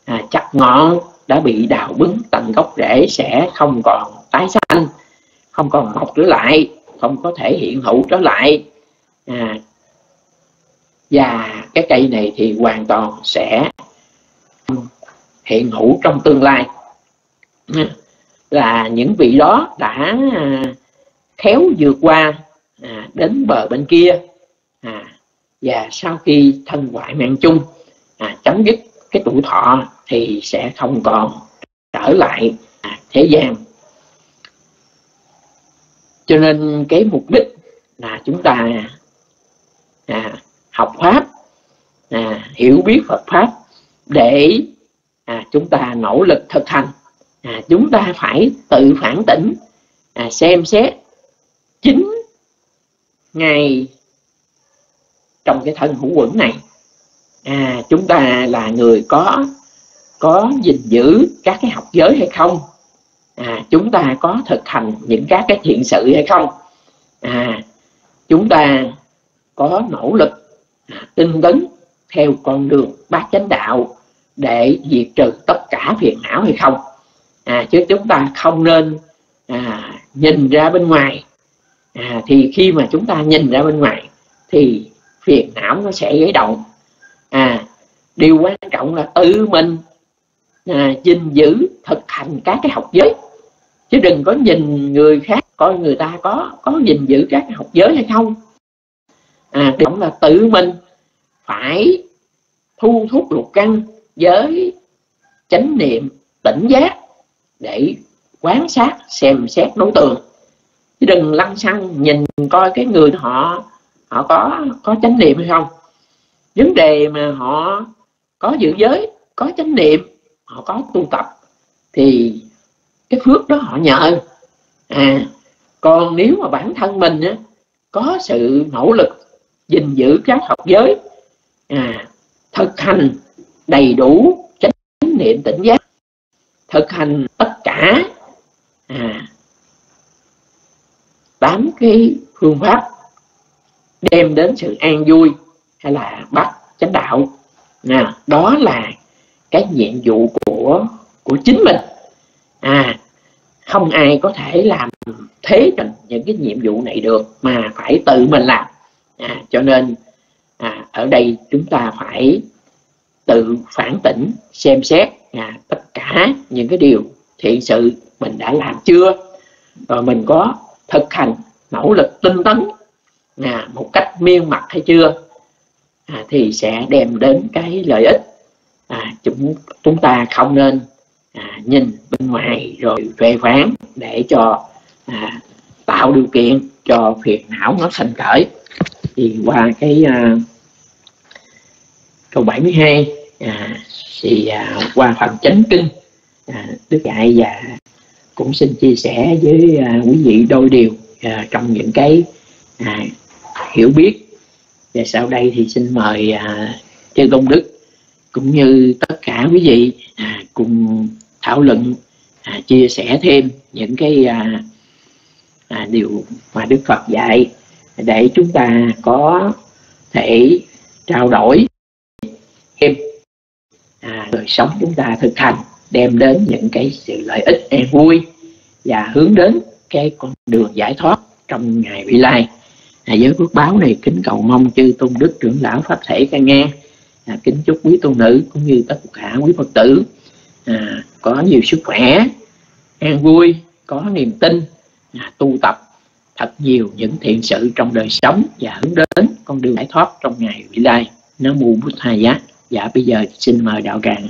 à, chặt ngọn đã bị đào bứng tận gốc rễ sẽ không còn tái xanh không còn mọc trở lại không có thể hiện hữu trở lại. À, và cái cây này thì hoàn toàn sẽ hiện hữu trong tương lai. Ừ. Là những vị đó đã à, khéo vượt qua à, đến bờ bên kia à, và sau khi thân ngoại mạng chung à, chấm dứt cái tuổi thọ thì sẽ không còn trở lại à, thế gian. Cho nên cái mục đích là chúng ta à, học pháp à, hiểu biết Phật pháp để à, chúng ta nỗ lực thực hành. À, chúng ta phải tự phản tỉnh. À, xem xét chính ngay trong cái thân hữu quẩn này. À, chúng ta là người có có gìn giữ các cái học giới hay không? À, chúng ta có thực hành những các cái thiện sự hay không? À, chúng ta có nỗ lực à, tinh tấn theo con đường bát chánh đạo để diệt trừ tất cả phiền não hay không. À, chứ chúng ta không nên à, nhìn ra bên ngoài. À, thì khi mà chúng ta nhìn ra bên ngoài thì phiền não nó sẽ dấy động à, điều quan trọng là tự mình à, gìn giữ thực hành các cái học giới. Chứ đừng có nhìn người khác coi người ta có có gìn giữ các cái học giới hay không. À cũng là tự mình phải thu thúc lục căn với chánh niệm tỉnh giác để quán sát xem xét đối tượng. Chứ đừng lăng xăng nhìn coi cái người họ họ có có chánh niệm hay không. Vấn đề mà họ có giữ giới có chánh niệm họ có tu tập thì cái phước đó họ nhờ. À còn nếu mà bản thân mình á, có sự nỗ lực gìn giữ các học giới à, thực hành đầy đủ chánh niệm tỉnh giác thực hành tất cả à, tám cái phương pháp đem đến sự an vui hay là bắt chánh đạo. À, đó là cái nhiệm vụ của của chính mình. À không ai có thể làm thế thành những cái nhiệm vụ này được mà phải tự mình làm. À, cho nên à, ở đây chúng ta phải tự phản tỉnh xem xét à, tất cả những cái điều thiện sự mình đã làm chưa. Rồi mình có thực hành nỗ lực tinh tấn à, một cách miên mặt hay chưa à, thì sẽ đem đến cái lợi ích. À, chúng chúng ta không nên à, nhìn bên ngoài rồi phê phán để cho à, tạo điều kiện cho phiền não nó sanh khởi. Thì qua cái à, câu 72 à, thì à, qua phần chánh kinh à, đức dạy và cũng xin chia sẻ với à, quý vị đôi điều à, trong những cái à, hiểu biết. Và sau đây thì xin mời à, chư công đức cũng như tất cả quý vị à, cùng thảo luận à, chia sẻ thêm những cái à, à, điều mà Đức Phật dạy để chúng ta có thể trao đổi à, đời sống chúng ta thực hành đem đến những cái sự lợi ích an vui và hướng đến cái con đường giải thoát trong ngày vị lai. À, với phước báo này kính cầu mong chư tôn đức trưởng lão pháp thể ca nghe. À, kính chúc quý tôn nữ cũng như tất cả quý phật tử à, có nhiều sức khỏe an vui có niềm tin à, tu tập thật nhiều những thiện sự trong đời sống và hướng đến con đường giải thoát trong ngày vị lai. Nam mô bút thầy Giác dạ bây giờ xin mời đạo tràng.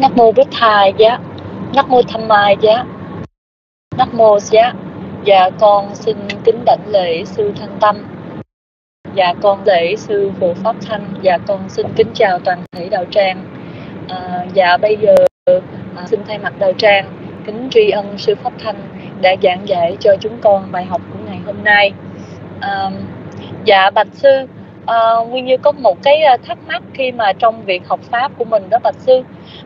Nắp mô Bích thai giá. Nắp mô Tham Mai giá. Nam mô giá Dạ con xin kính đảnh lễ sư Thanh Tâm. Dạ con lễ sư Phổ Pháp Thanh. Dạ con xin kính chào toàn thể đạo tràng. À, Dạ bây giờ à, xin thay mặt đạo tràng kính tri ân sư Pháp Thanh đã giảng dạy cho chúng con bài học của ngày hôm nay. À, Dạ bạch sư à, Nguyên Như có một cái ờ, thắc mắc khi mà trong việc học Pháp của mình đó bạch sư.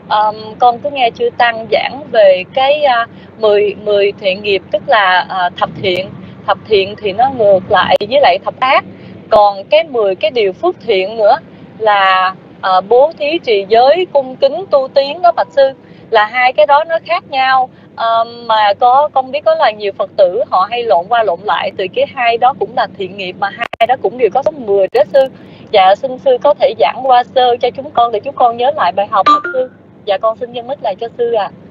À, con cứ nghe chư tăng giảng về cái à, 10 10 thiện nghiệp tức là à, thập thiện. Thập thiện thì nó ngược lại với lại thập ác. Còn cái 10 cái điều phước thiện nữa là à, bố thí trì giới cung kính tu tiến đó bạch sư là hai cái đó nó khác nhau. Um, mà có con biết có là nhiều phật tử họ hay lộn qua lộn lại từ cái hai đó cũng là thiện nghiệp mà hai đó cũng đều có số 10 đó sư. Dạ xin sư có thể giảng qua sơ cho chúng con để chúng con nhớ lại bài học sư. Dạ con xin nhân mít lại cho sư ạ. à.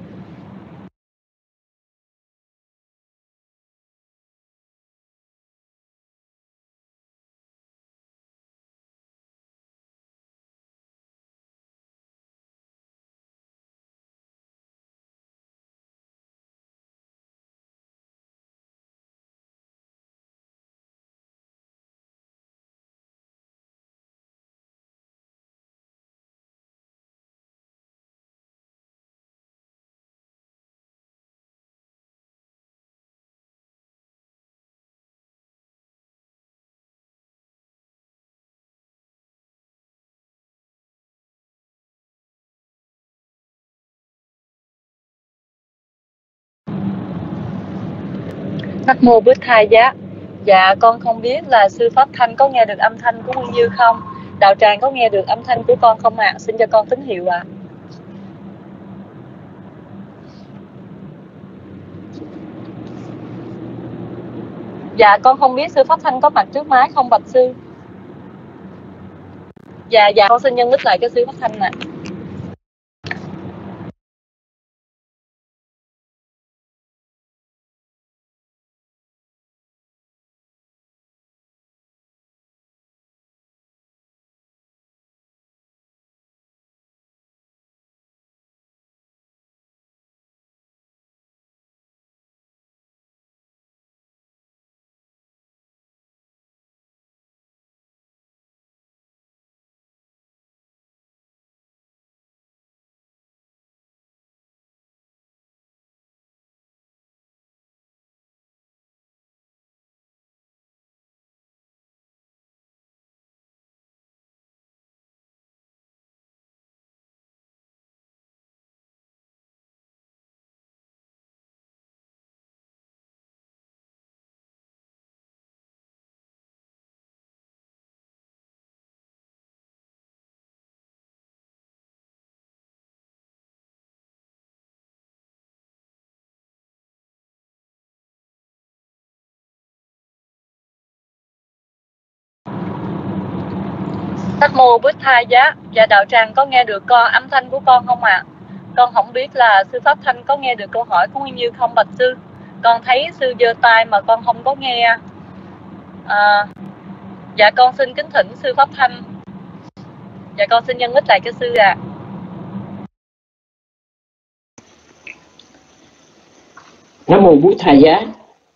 Nam mô Bích Thai Giá Dạ con không biết là sư Pháp Thanh có nghe được âm thanh của Nguyên Như không Đạo tràng có nghe được âm thanh của con không ạ à? Xin cho con tín hiệu ạ à. Dạ con không biết sư Pháp Thanh có mặt trước máy không, bạch sư Dạ dạ con xin nhân đích lại cho sư Pháp Thanh ạ à. Nam mô Bích thai Giá Dạ đạo tràng có nghe được con âm thanh của con không ạ? À? Con không biết là sư Pháp Thanh có nghe được câu hỏi của Nguyên Như không bạch sư Con thấy sư giơ tay mà con không có nghe à, Dạ con xin kính thỉnh sư Pháp Thanh Dạ con xin nhân ích lại cho sư ạ à. Nam mô Bụt Thầy Giá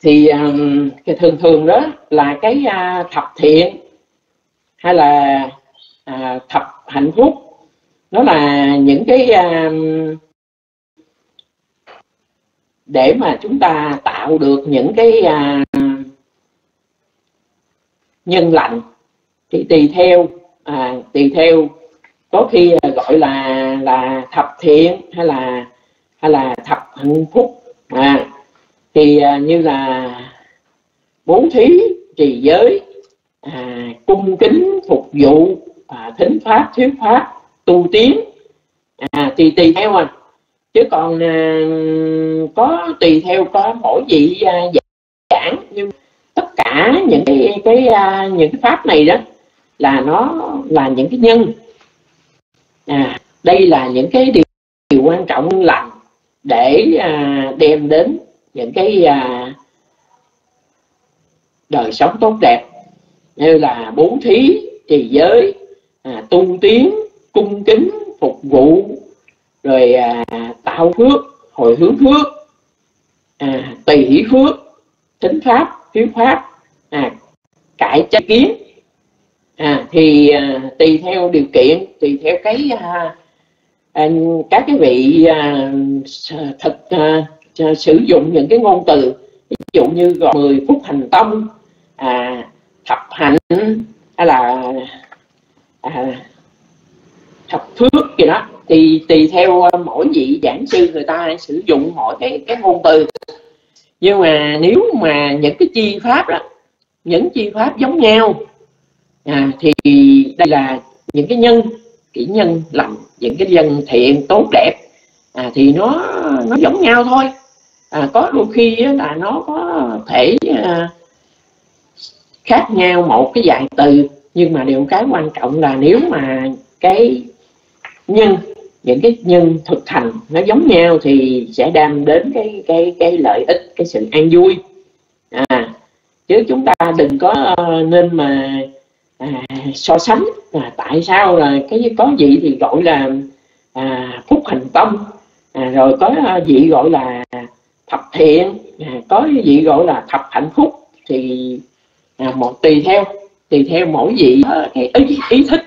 thì um, cái thường thường đó là cái uh, thập thiện hay là à, thập hạnh phúc. Nó là những cái à, để mà chúng ta tạo được những cái à, nhân lành. Thì tùy theo à, tùy theo. Có khi gọi là là thập thiện hay là hay là thập hạnh phúc. À, thì à, như là bố thí trì giới à, cung kính phục vụ à, thính pháp thuyết pháp tu tiến. À, tùy tùy theo à. Chứ còn à, có tùy theo có mỗi vị à, giảng nhưng tất cả những cái cái à, những cái pháp này đó là nó là những cái nhân. À, đây là những cái điều, điều quan trọng lành để à, đem đến những cái à, đời sống tốt đẹp. Như là bố thí trì giới à, tu tiến cung kính phục vụ rồi à, tạo phước hồi hướng phước à, tùy hỷ phước tính pháp hiếu pháp à, cải trái kiến. À, thì à, tùy theo điều kiện tùy theo cái à, à, các cái vị à, thực à, sử dụng những cái ngôn từ ví dụ như gọi 10 phút hành tâm à, thập hạnh hay là à, thập phước gì đó. Thì tùy theo ờ, mỗi vị giảng sư người ta sử dụng mỗi cái cái ngôn từ. Nhưng mà nếu mà những cái chi pháp đó những chi pháp giống nhau à, thì đây là những cái nhân kỹ nhân lành những cái dân thiện tốt đẹp à, thì nó nó giống nhau thôi. À, có đôi khi là nó có thể à, khác nhau một cái dạng từ nhưng mà điều cái quan trọng là nếu mà cái nhân những cái nhân thực thành nó giống nhau thì sẽ đem đến cái cái cái lợi ích cái sự an vui. À chứ chúng ta đừng có ờ, nên mà à, so sánh là tại sao là cái có gì thì gọi là à, phúc hành tâm à, rồi có gì gọi là thập thiện à, có gì gọi là thập hạnh phúc thì à, một tùy theo tùy theo mỗi vị ờ, cái ý, ý thích.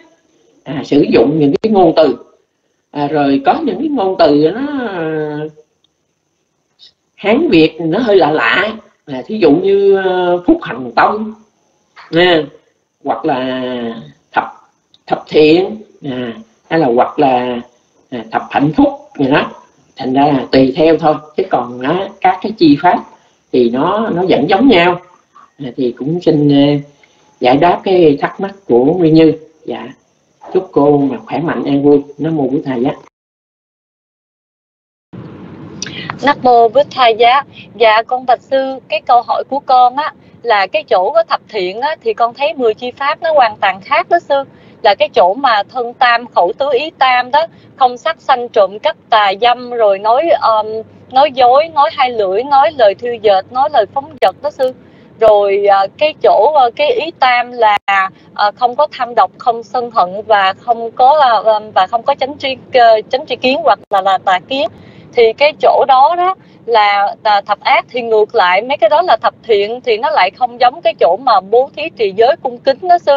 À, sử dụng những cái ngôn từ. À, rồi có những cái ngôn từ nó hán việt nó hơi lạ lạ. À, thí dụ như ờ, phúc hành tâm à, hoặc là thập thập thiện à, hay là hoặc là à, thập hạnh phúc gì đó. Thành ra là tùy theo thôi chứ còn nó các cái chi pháp thì nó nó vẫn giống nhau. À, thì cũng xin ờ, giải đáp cái thắc mắc của nguyên như dạ. Chúc cô mà khỏe mạnh an vui. Nó mô bút thầy giá Nắc mô Bích Thai Giá Dạ con Bạch Sư Cái câu hỏi của con á Là cái chỗ có thập thiện á Thì con thấy 10 chi pháp nó hoàn toàn khác đó Sư. Là cái chỗ mà thân tam khẩu tứ ý tam đó Không sắc sanh trộm cắp tà dâm Rồi nói um, nói dối Nói hai lưỡi Nói lời thư dệt Nói lời phóng dật đó Sư rồi à, cái chỗ ờ, cái ý tam là ờ, không có tham độc không sân hận và không có ờ, và không có tránh tri tránh tri kiến hoặc là là tà kiến. Thì cái chỗ đó đó là, là thập ác thì ngược lại. Mấy cái đó là thập thiện thì nó lại không giống cái chỗ mà bố thí trì giới cung kính đó sư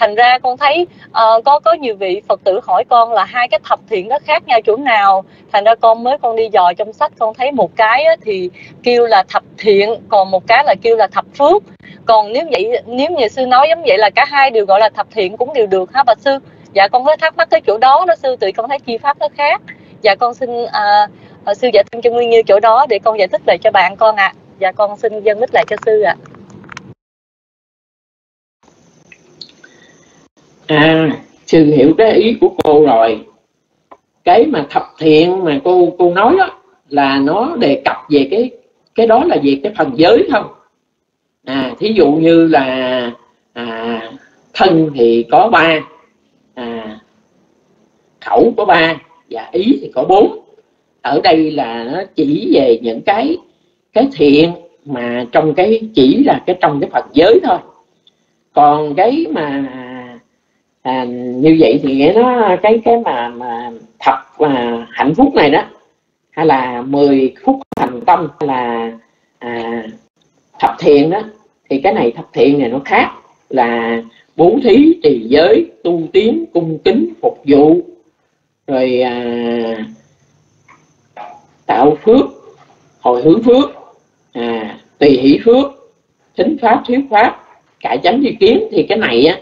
thành ra con thấy uh, có có nhiều vị phật tử hỏi con là hai cái thập thiện nó khác nhau chỗ nào thành ra con mới con đi dò trong sách con thấy một cái á, thì kêu là thập thiện còn một cái là kêu là thập phước còn nếu vậy nếu như sư nói giống vậy là cả hai đều gọi là thập thiện cũng đều được ha bà sư dạ con có thắc mắc cái chỗ đó đó sư tụi con thấy chi pháp nó khác dạ con xin uh, uh, sư giải thích cho nguyên như chỗ đó để con giải thích lại cho bạn con ạ à. dạ con xin dân mít lại cho sư ạ à. À sư hiểu cái ý của cô rồi. Cái mà thập thiện mà cô cô nói đó là nó đề cập về cái cái đó là về cái phần giới không à thí dụ như là à, thân thì có ba à, khẩu có ba và ý thì có bốn. Ở đây là nó chỉ về những cái cái thiện mà trong cái chỉ là cái trong cái phần giới thôi. Còn cái mà à, như vậy thì nó cái cái mà mà thập là hạnh phúc này đó hay là 10 phút thành tâm hay là à, thập thiện đó thì cái này thập thiện này nó khác là bố thí trì giới tu tiến cung kính phục vụ rồi à, tạo phước hồi hướng phước à, tùy hỷ phước thính pháp thuyết pháp cải chánh tri kiến. Thì cái này á,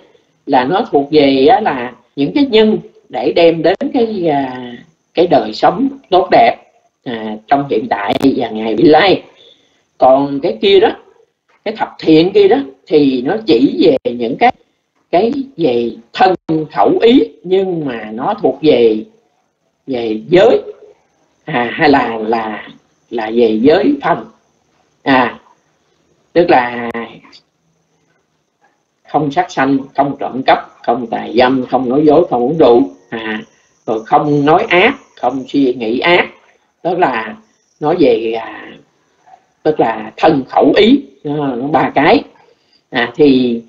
là nó thuộc về á, là những cái nhân để đem đến cái à, cái đời sống tốt đẹp à, trong hiện tại và ngày vị lai còn cái kia đó cái thập thiện kia đó thì nó chỉ về những cái cái về thân khẩu ý nhưng mà nó thuộc về về giới. À, hay là là là về giới phần à tức là không sát sanh không trộm cắp không tà dâm không nói dối không uống rượu à rồi không nói ác không suy nghĩ ác tức là nói về à, tức là thân khẩu ý à, ba cái. À, thì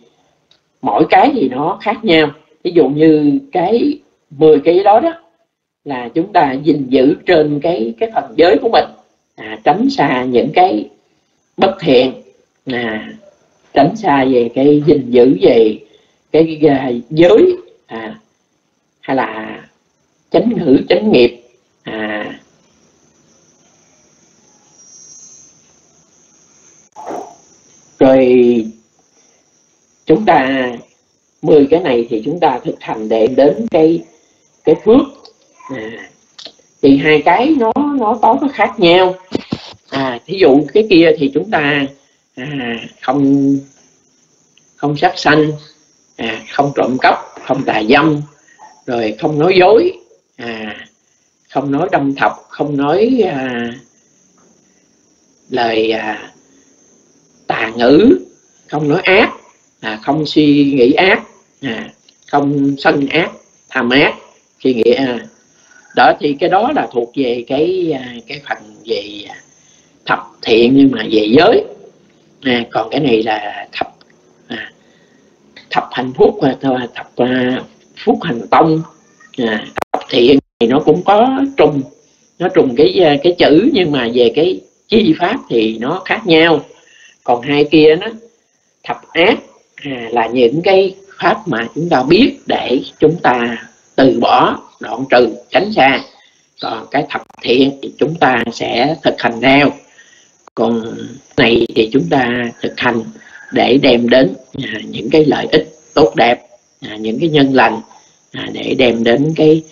mỗi cái thì nó khác nhau. Ví dụ như cái 10 cái đó đó là chúng ta gìn giữ trên cái cái phần giới của mình à, tránh xa những cái bất thiện à, tránh xa về cái gìn giữ về cái, cái giới à, hay là tránh ngữ tránh nghiệp à, rồi chúng ta 10 cái này thì chúng ta thực hành để đến cái cái phước à, thì hai cái nó nó có khác nhau. À thí dụ cái kia thì chúng ta à, không không sát sanh à, không trộm cắp không tà dâm rồi không nói dối à, không nói đâm thọc không nói à, lời à, tà ngữ không nói ác à, không suy nghĩ ác à, không sân ác tham ác suy nghĩ à, đó thì cái đó là thuộc về cái à, cái phần về à, thập thiện nhưng mà về giới à, còn cái này là thập à, thập hạnh phúc à, thôi à, thập à, phúc hành tông. À, thập thiện thì nó cũng có trùng nó trùng cái à, cái chữ nhưng mà về cái chi pháp thì nó khác nhau. Còn hai kia nó thập ác à, là những cái pháp mà chúng ta biết để chúng ta từ bỏ đoạn trừ tránh xa. Còn cái thập thiện thì chúng ta sẽ thực hành theo còn này thì chúng ta thực hành để đem đến à, những cái lợi ích tốt đẹp à, những cái nhân lành à, để đem đến cái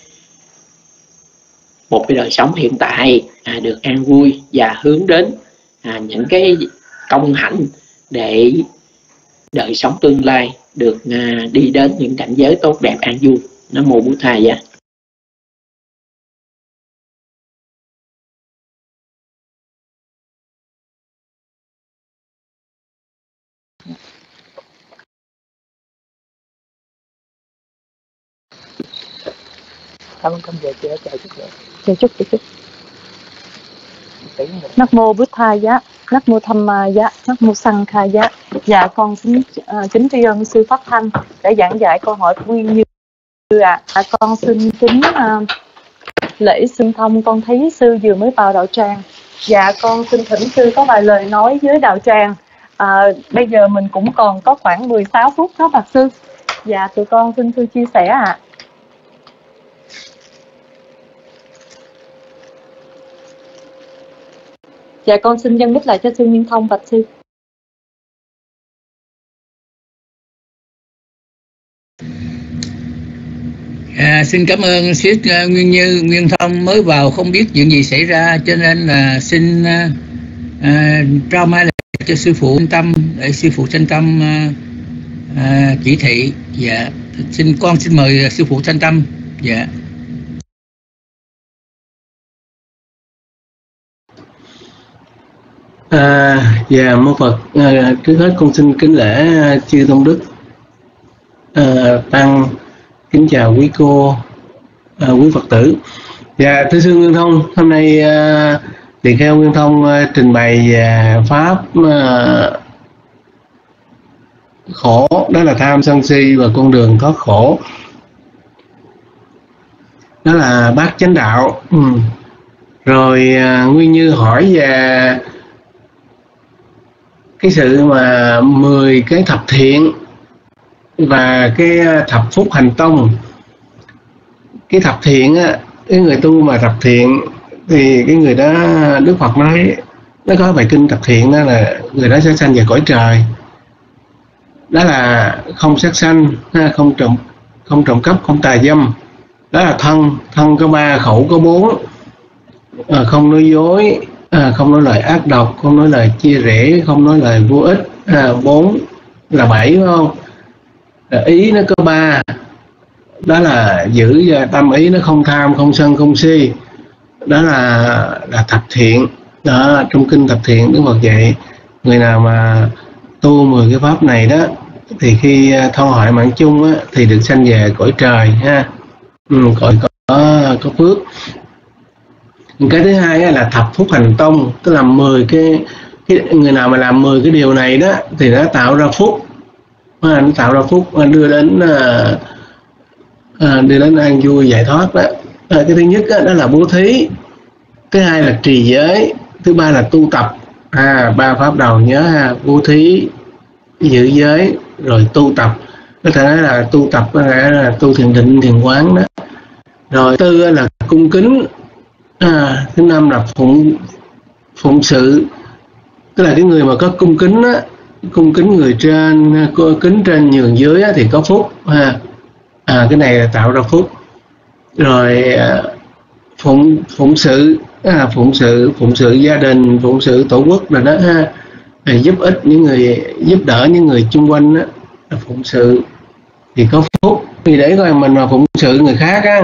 một cái đời sống hiện tại được an vui và hướng đến những cái công hạnh để đời sống tương lai được đi đến những cảnh giới tốt đẹp an vui. Nó mô bút thầy vậy cảm ơn con về chị chào chúc chào chúc chào chúc Nắc mô Bút Tha Giá, Nắc mô Tham Ma Giá, Nắc mô Sang Kha Giá. Dạ con xin uh, kính tri ân sư Pháp Thanh để giảng dạy câu hỏi của Nguyên Như ạ. À. con xin kính uh, lễ xưng thông con thấy sư vừa mới vào đạo tràng. Dạ con xin thỉnh sư có vài lời nói với đạo tràng. À, bây giờ mình cũng còn có khoảng 16 phút đó bạch sư. Dạ tụi con xin sư chia sẻ ạ. À. Dạ con xin dân bích lại cho sư Nguyên Thông bạch sư. À, xin cảm ơn siết uh, à, Nguyên Như, Nguyên Thông mới vào không biết chuyện gì xảy ra cho nên là xin uh, uh, trao mai lại cho sư phụ yên tâm để sư phụ thanh tâm uh, uh, chỉ thị. Dạ, xin con xin mời sư phụ thanh tâm. Dạ. À, dạ mô Phật. À, trước hết con xin kính lễ à, chư tôn đức. À, tăng kính chào quý cô à, quý phật tử. Dạ thưa sư nguyên thông hôm nay à, tỳ kheo nguyên thông à, trình bày à, pháp à, khổ đó là tham sân si và con đường thoát khổ. Đó là bát chánh đạo. Ừ. rồi à, nguyên như hỏi về cái sự mà 10 cái thập thiện và cái ờ, thập phúc hành tông. Cái thập thiện á, cái người tu mà thập thiện thì cái người đó, Đức Phật nói, nó có bài kinh thập thiện đó là người đó sẽ sanh về cõi trời. Đó là không sát sanh không trộm không trộm cắp, không tà dâm. Đó là thân thân có ba khẩu, có bốn. Ờ, không nói dối à, không nói lời ác độc không nói lời chia rẽ không nói lời vô ích. À, bốn là bảy đúng không? À, ý nó có ba. Đó là giữ tâm ý nó không tham không sân không si. Đó là là thập thiện. Đó trong kinh thập thiện đức phật dạy người nào mà tu 10 cái pháp này đó thì khi à, thâu hỏi mạng chung á, thì được sanh về cõi trời ha. Ừ, cõi có, có phước cái thứ hai là thập phúc hành tông tức là 10 cái, cái người nào mà làm 10 cái điều này đó thì nó tạo ra phúc. Nó tạo ra phúc đưa đến à, à, đưa đến an vui giải thoát đó. À, cái thứ nhất đó, đó là bố thí. Thứ hai là trì giới. Thứ ba là tu tập. À ba pháp đầu nhớ ha bố thí giữ giới rồi tu tập. Có thể nói là tu tập có thể là tu thiền định thiền quán đó. Rồi tư là cung kính à, thứ năm là phụng phụng sự. Tức là cái người mà có cung kính á cung kính người trên kính trên nhường dưới á, thì có phúc ha. À, cái này là tạo ra phúc. Rồi à, phụng phụng sự à, phụng sự phụng sự gia đình phụng sự tổ quốc rồi đó ha. À, giúp ích những người giúp đỡ những người chung quanh á phụng sự. Thì có thì vì để coi mình mà phụng sự người khác á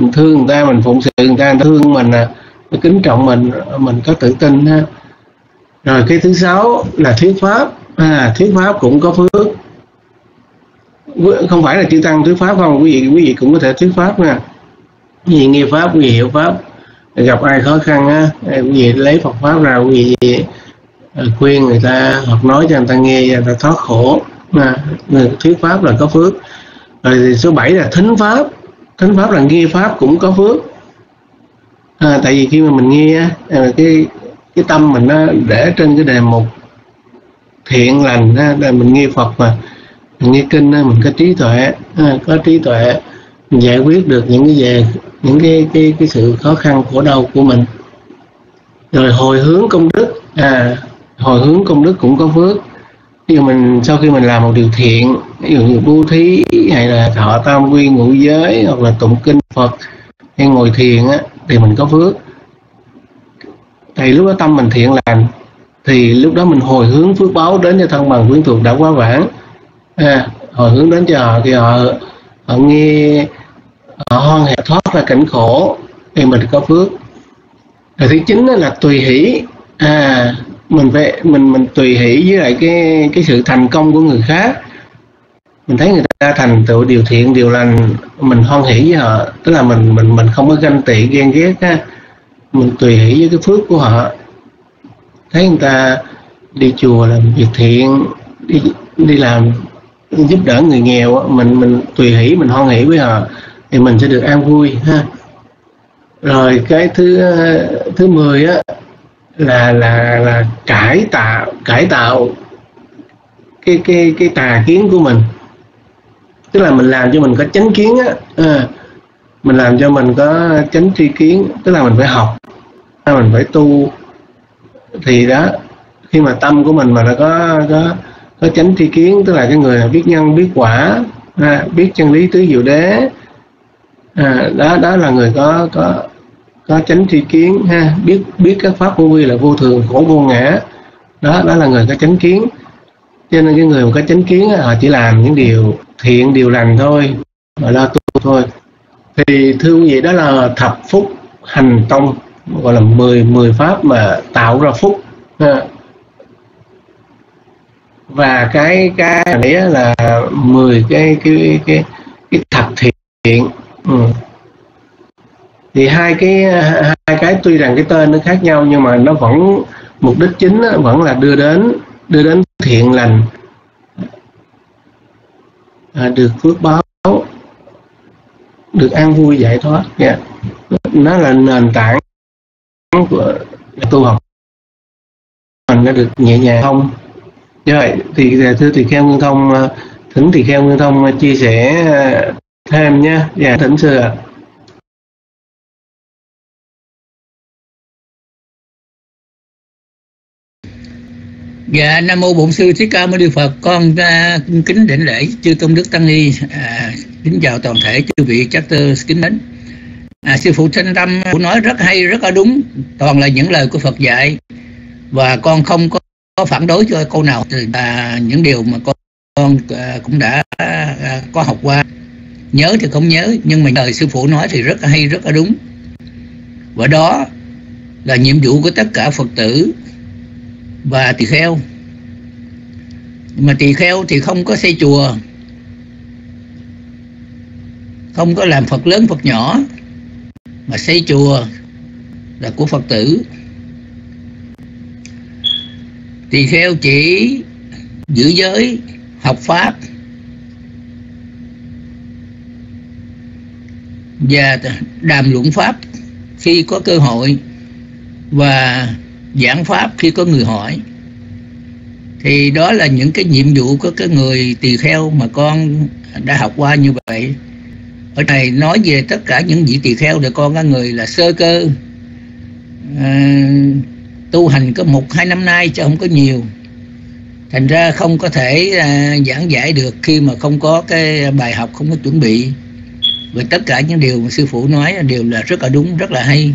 mình thương người ta mình phụng sự người ta, người ta thương mình à, kính trọng mình mình có tự tin ha rồi cái thứ sáu là thuyết pháp. À, thuyết pháp cũng có phước. Không phải là chữ tăng thuyết pháp không quý vị quý vị cũng có thể thuyết pháp nè. Vì nghe pháp quý vị hiểu pháp. Gặp ai khó khăn á quý vị lấy Phật pháp ra quý vị à, khuyên người ta hoặc nói cho người ta nghe người ta thoát khổ. À, người thuyết pháp là có phước rồi số 7 là thính pháp. Thính pháp là nghe pháp cũng có phước. À, tại vì khi mà mình nghe à, cái cái tâm mình nó để trên cái đề mục thiện lành à, là mình nghe Phật mà. Mình nghe kinh à, mình có trí tuệ có trí tuệ mình giải quyết được những cái về những cái cái cái sự khó khăn khổ đau của mình. Rồi hồi hướng công đức à hồi hướng công đức cũng có phước ví dụ mình sau khi mình làm một điều thiện ví dụ như bố thí hay là thọ tam quy ngũ giới hoặc là tụng kinh phật hay ngồi thiền á thì mình có phước. Thì lúc đó tâm mình thiện lành thì lúc đó mình hồi hướng phước báo đến cho thân bằng quyến thuộc đã quá vãng. À, hồi hướng đến cho họ thì họ họ nghe họ hoan hỷ thoát ra cảnh khổ thì mình có phước. Rồi thứ chín là tùy hỷ. À mình phải, mình mình tùy hỷ với lại cái cái sự thành công của người khác. Mình thấy người ta thành tựu điều thiện, điều lành, mình hoan hỷ với họ. Tức là mình mình mình không có ganh tị, ghen ghét ha. Mình tùy hỷ với cái phước của họ. Thấy người ta đi chùa làm việc thiện, đi đi làm giúp đỡ người nghèo mình mình tùy hỷ, mình hoan hỷ với họ, thì mình sẽ được an vui ha. Rồi cái thứ thứ mười á là là là cải tạo cải tạo cái cái cái tà kiến của mình. Tức là mình làm cho mình có chánh kiến á à, mình làm cho mình có chánh tri kiến tức là mình phải học mình phải tu. Thì đó khi mà tâm của mình mà nó có có có chánh tri kiến tức là cái người biết nhân biết quả à, biết chân lý tứ diệu đế à, đó đó là người có có có chánh tri kiến, ha, biết biết các pháp vô vi là vô thường, khổ vô ngã đó đó là người có chánh kiến cho nên cái người mà có chánh kiến họ chỉ làm những điều thiện, điều lành thôi, mà lo tu thôi thì thưa quý vị đó là thập phúc hành tông, gọi là 10 10 pháp mà tạo ra phúc, ha. và cái cái này là 10 cái cái cái cái thập thiện ừ thì hai cái hai cái tuy rằng cái tên nó khác nhau nhưng mà nó vẫn mục đích chính vẫn là đưa đến đưa đến thiện lành. À, được phước báo được an vui giải thoát. Yeah. nó là nền tảng của tu học. Mình nó được nhẹ nhàng không rồi thì à, thưa thì kheo nguyên thông à, thỉnh thì kheo nguyên thông à, chia sẻ thêm nhé. Dạ thỉnh sư ạ. Dạ Nam mô Bổn sư Thích Ca Mâu Ni Phật, con uh, kính đỉnh lễ chư tôn đức tăng ni, à, kính chào toàn thể chư vị chắc tơ kính mến. À, sư phụ Thanh Tâm cũng nói rất hay, rất là đúng, toàn là những lời của Phật dạy và con không có, có phản đối cho câu nào là những điều mà con, con à, cũng đã à, có học qua. Nhớ thì không nhớ, nhưng mà lời sư phụ nói thì rất là hay, rất là đúng. Và đó là nhiệm vụ của tất cả Phật tử và tỳ kheo. Mà tỳ kheo thì không có xây chùa. Không có làm phật lớn, phật nhỏ. Mà xây chùa là của phật tử. Tỳ kheo chỉ giữ giới, học pháp. Và đàm luận pháp khi có cơ hội. Và giảng pháp khi có người hỏi. Thì đó là những cái nhiệm vụ của cái người tỳ kheo mà con đã học qua như vậy. Ở này nói về tất cả những vị tỳ kheo để con là người là sơ cơ. À, tu hành có một hai năm nay chứ không có nhiều. Thành ra không có thể à, giảng giải được khi mà không có cái bài học không có chuẩn bị. Và tất cả những điều mà sư phụ nói đều là rất là đúng rất là hay.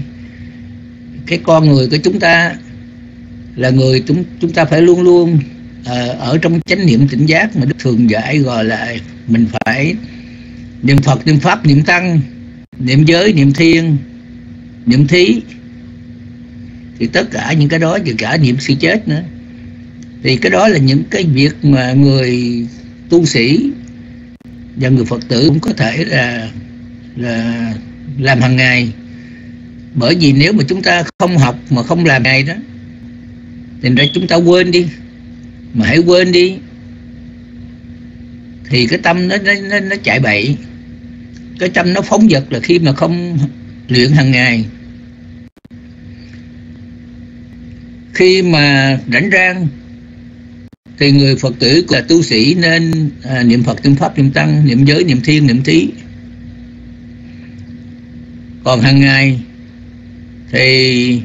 Cái con người của chúng ta là người chúng chúng ta phải luôn luôn uh, ở trong chánh niệm tỉnh giác mà đức thường dạy gọi là mình phải niệm phật niệm pháp niệm tăng niệm giới niệm thiên niệm thí. Thì tất cả những cái đó và cả niệm sự chết nữa. Thì cái đó là những cái việc mà người tu sĩ và người phật tử cũng có thể là là làm hàng ngày. Bởi vì nếu mà chúng ta không học mà không làm ngày đó thành ra chúng ta quên đi. Mà hãy quên đi. Thì cái tâm nó nó nó, nó chạy bậy. Cái tâm nó phóng dật là khi mà không luyện hàng ngày. Khi mà rảnh rang thì người phật tử là tu sĩ nên à, niệm phật niệm pháp niệm tăng niệm giới niệm thiên niệm thí. Còn hàng ngày thì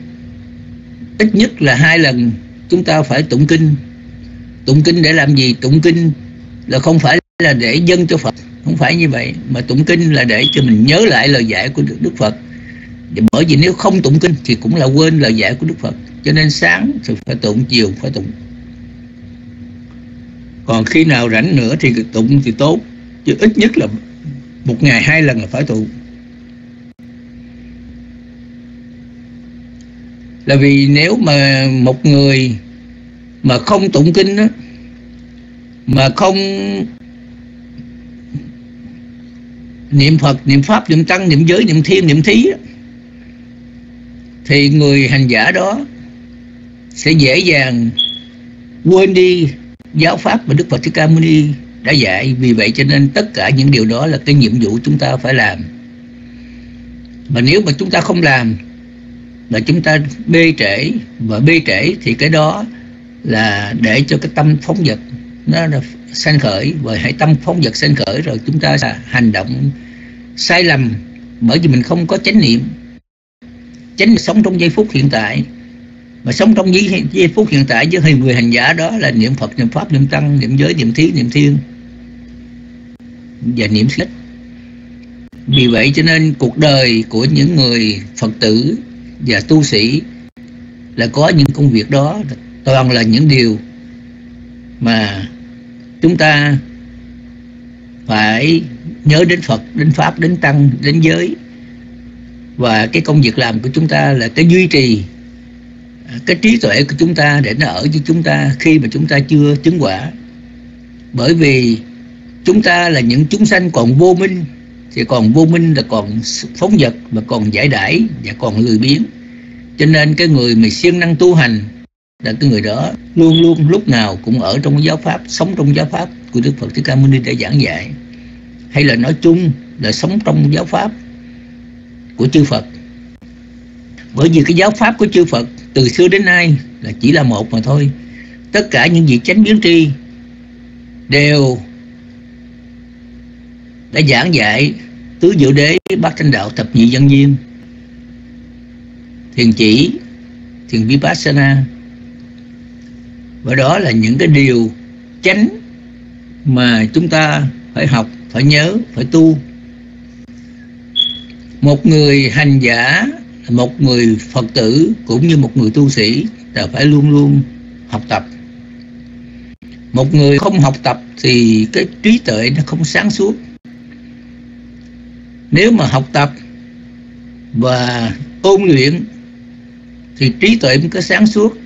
ít nhất là hai lần chúng ta phải tụng kinh. Tụng kinh để làm gì? Tụng kinh là không phải là để dâng cho phật. Không phải như vậy mà tụng kinh là để cho mình nhớ lại lời dạy của đức, đức phật bởi vì nếu không tụng kinh thì cũng là quên lời dạy của đức phật. Cho nên sáng thì phải tụng chiều phải tụng. Còn khi nào rảnh nữa thì tụng thì tốt chứ ít nhất là một ngày hai lần là phải tụng. Là vì nếu mà một người mà không tụng kinh đó, mà không niệm Phật, niệm Pháp, niệm Tăng, niệm giới, niệm Thiên, niệm Thí đó, thì người hành giả đó sẽ dễ dàng quên đi giáo pháp mà Đức Phật Thích Ca Mâu Ni đã dạy. Vì vậy cho nên tất cả những điều đó là cái nhiệm vụ chúng ta phải làm. Mà nếu mà chúng ta không làm là chúng ta bê trễ và bê trễ thì cái đó là để cho cái tâm phóng vật nó là sanh khởi. Và hãy tâm phóng vật sanh khởi rồi chúng ta là hành động sai lầm. Bởi vì mình không có chánh niệm. Chánh sống trong giây phút hiện tại. Mà sống trong giây, giây phút hiện tại với người hành giả đó là niệm Phật, niệm Pháp, niệm Tăng, niệm giới, niệm thí, niệm thiên. Và niệm sách vì vậy cho nên cuộc đời của những người Phật tử và tu sĩ là có những công việc đó. Toàn là những điều mà chúng ta phải nhớ đến Phật, đến Pháp, đến Tăng, đến giới. Và cái công việc làm của chúng ta là cái duy trì cái trí tuệ của chúng ta để nó ở với chúng ta khi mà chúng ta chưa chứng quả. Bởi vì chúng ta là những chúng sanh còn vô minh thì còn vô minh là còn phóng vật mà còn giải đãi và còn lười biếng. Cho nên cái người mà siêng năng tu hành là cái người đó luôn luôn lúc nào cũng ở trong giáo pháp, sống trong giáo pháp của Đức Phật Thích Ca Mâu Ni đã giảng dạy. Hay là nói chung là sống trong giáo pháp của chư Phật. Bởi vì cái giáo pháp của chư Phật từ xưa đến nay là chỉ là một mà thôi. Tất cả những vị chánh biến tri đều đã giảng dạy tứ diệu đế, bát chánh đạo, thập nhị dân duyên thiền chỉ, thiền vipassana. Và đó là những cái điều chánh mà chúng ta phải học, phải nhớ, phải tu. Một người hành giả, một người phật tử, cũng như một người tu sĩ là phải luôn luôn học tập. Một người không học tập thì cái trí tuệ nó không sáng suốt nếu mà học tập và ôn luyện thì trí tuệ mới có sáng suốt.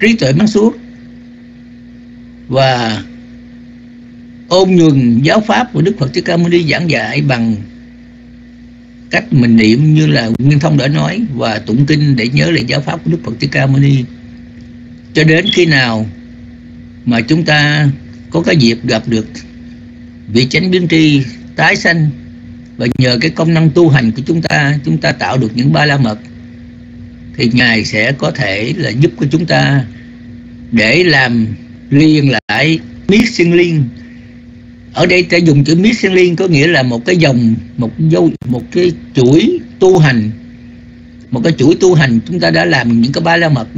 Trí tuệ sáng suốt và ôn nhuần giáo pháp của Đức Phật Thích Ca Mâu Ni giảng dạy bằng cách mình niệm như là Nguyên Thông đã nói và tụng kinh để nhớ lại giáo pháp của Đức Phật Thích Ca Mâu Ni. Cho đến khi nào mà chúng ta có cái dịp gặp được vị chánh biến tri tái sanh và nhờ cái công năng tu hành của chúng ta chúng ta tạo được những ba la mật, thì ngài sẽ có thể là giúp cho chúng ta để làm liên lại miết sinh liên. Ở đây ta dùng chữ miết sinh liên có nghĩa là một cái dòng, một dâu một cái chuỗi tu hành. Một cái chuỗi tu hành chúng ta đã làm những cái ba la mật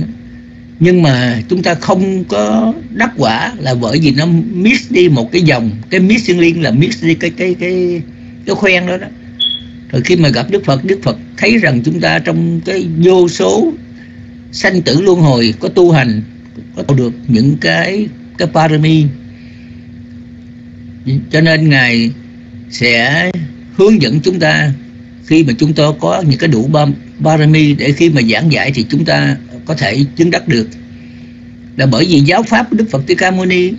nhưng mà chúng ta không có đắc quả là bởi vì nó miss đi một cái dòng. Cái missing sinh liên là miss đi cái cái cái cái khoen đó đó. Rồi khi mà gặp Đức Phật Đức Phật thấy rằng chúng ta trong cái vô số sanh tử luân hồi có tu hành, có được những cái cái parami. Cho nên ngài sẽ hướng dẫn chúng ta khi mà chúng ta có những cái đủ parami để khi mà giảng dạy thì chúng ta có thể chứng đắc được. Là bởi vì giáo pháp của Đức Phật Thích Ca Mâu Ni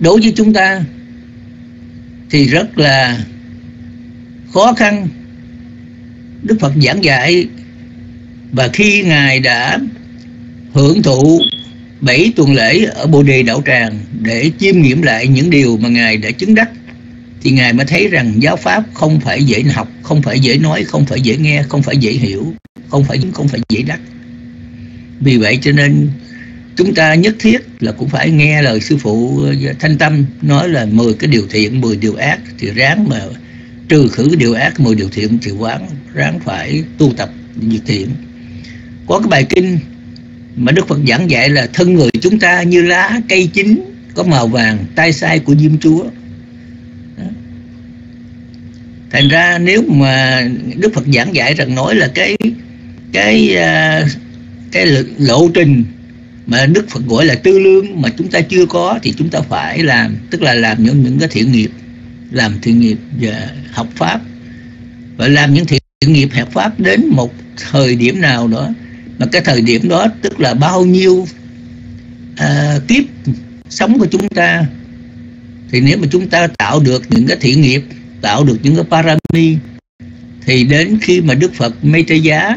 đối với chúng ta thì rất là khó khăn Đức Phật giảng dạy và khi Ngài đã hưởng thụ bảy tuần lễ ở Bồ Đề Đạo Tràng để chiêm nghiệm lại những điều mà Ngài đã chứng đắc thì Ngài mới thấy rằng giáo Pháp không phải dễ học, không phải dễ nói, không phải dễ nghe, không phải dễ hiểu, không phải không phải dễ đắc. Vì vậy cho nên chúng ta nhất thiết là cũng phải nghe lời sư phụ ờ, Thanh Tâm nói là 10 cái điều thiện, 10 điều ác thì ráng mà trừ khử cái điều ác, 10 điều thiện thì quán ráng phải tu tập việc thiện. Có cái bài kinh mà Đức Phật giảng dạy là thân người chúng ta như lá cây chín có màu vàng tay sai của diêm chúa thành ra nếu mà Đức Phật giảng dạy rằng nói là cái cái ờ, cái lộ trình mà Đức Phật gọi là tư lương mà chúng ta chưa có thì chúng ta phải làm tức là làm những những cái thiện nghiệp làm thiện nghiệp và học pháp. Và làm những thiện nghiệp học pháp đến một thời điểm nào đó. Mà cái thời điểm đó tức là bao nhiêu à, kiếp sống của chúng ta. Thì nếu mà chúng ta tạo được những cái thiện nghiệp tạo được những cái parami thì đến khi mà Đức Phật Maitreya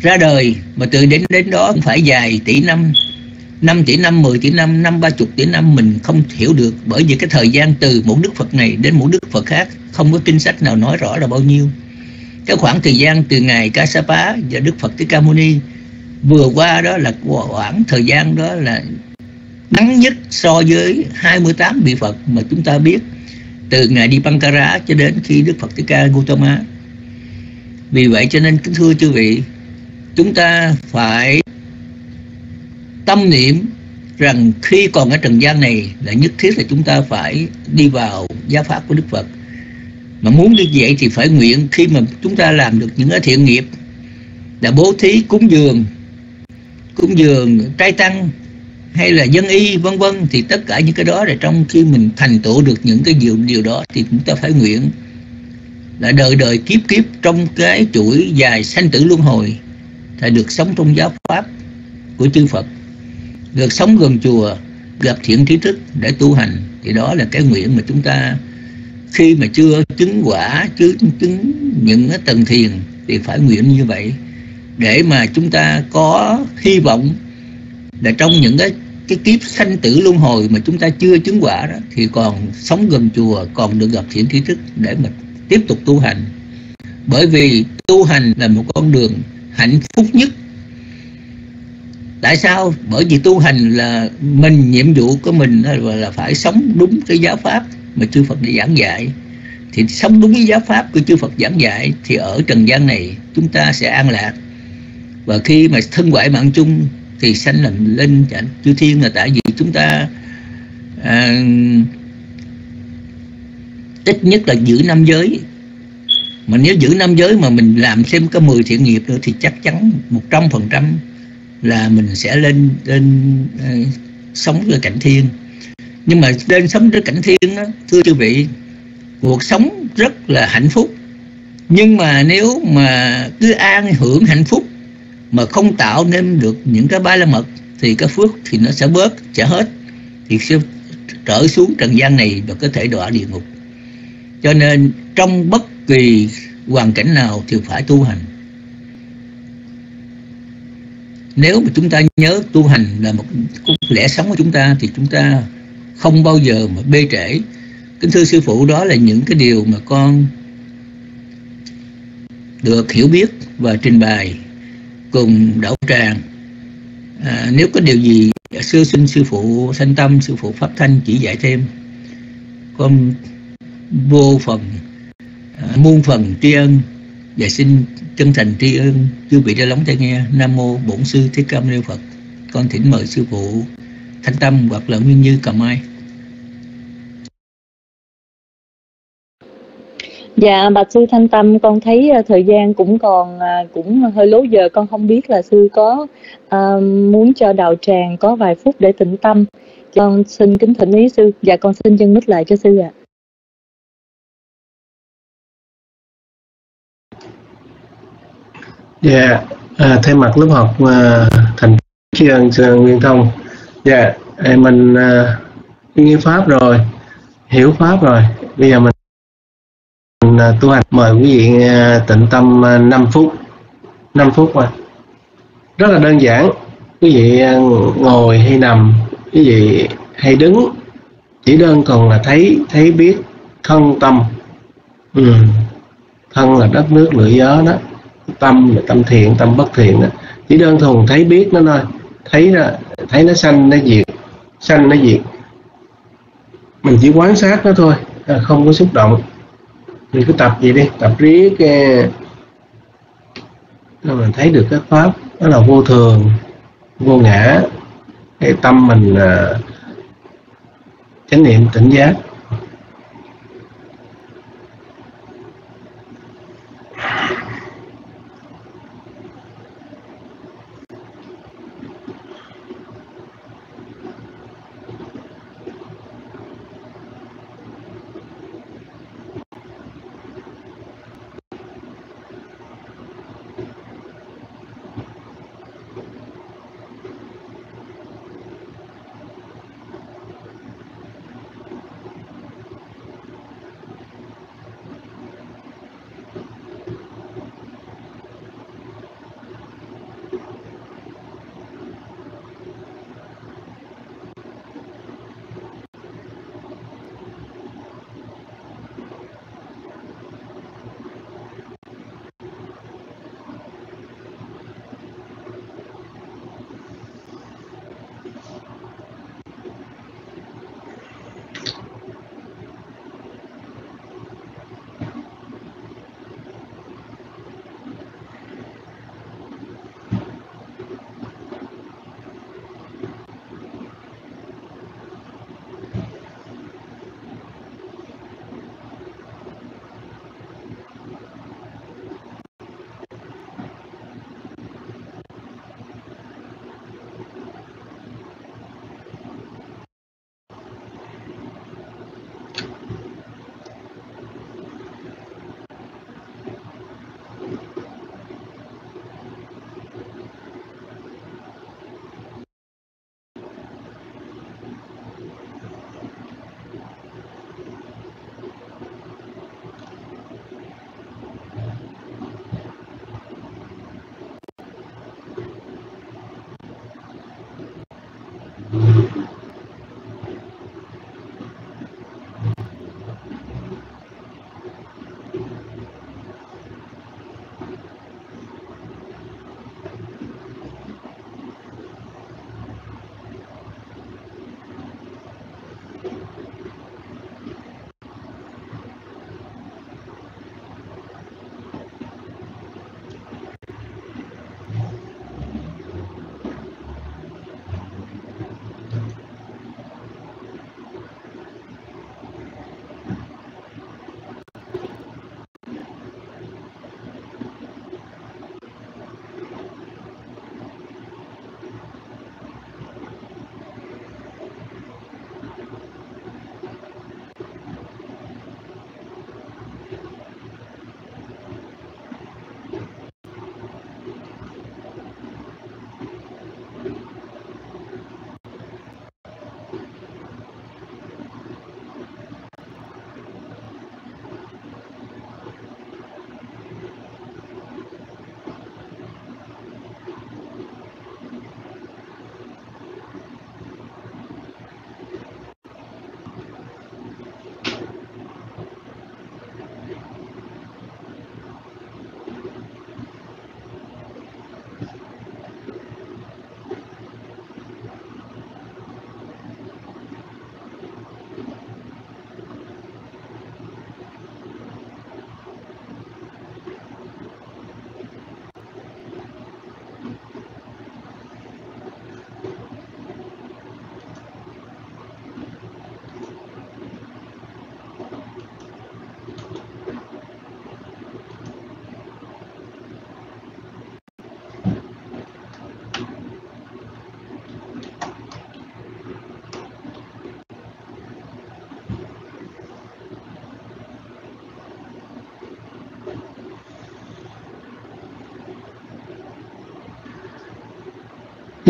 ra đời mà từ đến đến đó cũng phải dài tỷ năm 5 tỷ năm, 10 tỷ năm, năm ba chục tỷ năm mình không hiểu được bởi vì cái thời gian từ một Đức Phật này đến một Đức Phật khác không có kinh sách nào nói rõ là bao nhiêu cái khoảng thời gian từ ngày Kassapa và Đức Phật Thích Ca Mâu Ni vừa qua đó là khoảng thời gian đó là ngắn nhất so với 28 vị Phật mà chúng ta biết từ ngày đi Pankara cho đến khi Đức Phật Thích Ca Gautama. Vì vậy cho nên kính thưa chư vị, chúng ta phải tâm niệm rằng khi còn ở trần gian này là nhất thiết là chúng ta phải đi vào giáo pháp của Đức Phật. Mà muốn như vậy thì phải nguyện khi mà chúng ta làm được những cái thiện nghiệp là bố thí cúng dường cúng dường trai tăng hay là dân y, vân vân, thì tất cả những cái đó là trong khi mình thành tựu được những cái điều điều đó thì chúng ta phải nguyện là đời đời kiếp kiếp trong cái chuỗi dài sanh tử luân hồi là được sống trong giáo pháp của chư Phật. Được sống gần chùa, gặp thiện trí thức để tu hành. Thì đó là cái nguyện mà chúng ta, khi mà chưa chứng quả, chưa chứng những cái tầng thiền, thì phải nguyện như vậy. Để mà chúng ta có hy vọng là trong những cái cái kiếp sanh tử luân hồi mà chúng ta chưa chứng quả đó, thì còn sống gần chùa, còn được gặp thiện trí thức để mà tiếp tục tu hành. Bởi vì tu hành là một con đường hạnh phúc nhất. Tại sao? Bởi vì tu hành là mình nhiệm vụ của mình là, phải sống đúng cái giáo pháp mà chư Phật đã giảng dạy. Thì sống đúng với giáo pháp của chư Phật giảng dạy thì ở trần gian này chúng ta sẽ an lạc. Và khi mà thân ngoại mạng chung thì sanh làm lên chư thiên là tại vì chúng ta à, ít nhất là giữ năm giới mà nếu giữ năm giới mà mình làm thêm có 10 thiện nghiệp nữa thì chắc chắn một trăm phần trăm là mình sẽ lên lên uh, sống với cảnh thiên. Nhưng mà lên sống với cảnh thiên đó thưa chư vị cuộc sống rất là hạnh phúc. Nhưng mà nếu mà cứ an hưởng hạnh phúc mà không tạo nên được những cái ba la mật thì cái phước thì nó sẽ bớt sẽ hết. Thì sẽ trở xuống trần gian này và có thể đọa địa ngục. Cho nên trong bất kỳ hoàn cảnh nào thì phải tu hành. Nếu mà chúng ta nhớ tu hành là một lẽ sống của chúng ta thì chúng ta không bao giờ mà bê trễ. Kính thưa sư phụ đó là những cái điều mà con được hiểu biết và trình bày cùng đạo tràng. À, nếu có điều gì sư xin sư phụ sanh tâm sư phụ pháp thanh chỉ dạy thêm con vô phần muôn phần tri ân. Và xin chân thành tri ân chư vị đã lắng tai nghe. Nam mô bổn sư thích ca mâu ni phật. Con thỉnh mời sư phụ thanh tâm hoặc là nguyên như cầm ai. Dạ bạch sư Thanh Tâm con thấy uh, thời gian cũng còn uh, cũng hơi lố giờ. Con không biết là sư có uh, muốn cho đạo tràng có vài phút để tĩnh tâm. Con xin kính thỉnh ý sư. Và dạ, con xin chân mít lại cho sư ạ. À. Dạ, yeah. à, thay mặt lớp học uh, thành tri ân Nguyên Thông. Dạ, yeah. mình à, uh, nghe pháp rồi, hiểu pháp rồi. Bây giờ mình À, tu hành mời quý vị à, tịnh tâm à, 5 phút 5 phút mà rất là đơn giản quý vị ngồi hay nằm quý vị hay đứng chỉ đơn thuần là thấy thấy biết thân tâm ừ. thân là đất nước lửa gió đó tâm là tâm thiện, tâm bất thiện đó. Chỉ đơn thuần thấy biết nó thôi. Thấy là, thấy nó sanh, nó diệt, sanh, nó diệt. Mình chỉ quan sát nó thôi à, không có xúc động. Mình cứ tập gì đi, tập riết rồi mình thấy được cái pháp đó là vô thường, vô ngã. Cái tâm mình à, chánh niệm, tỉnh giác.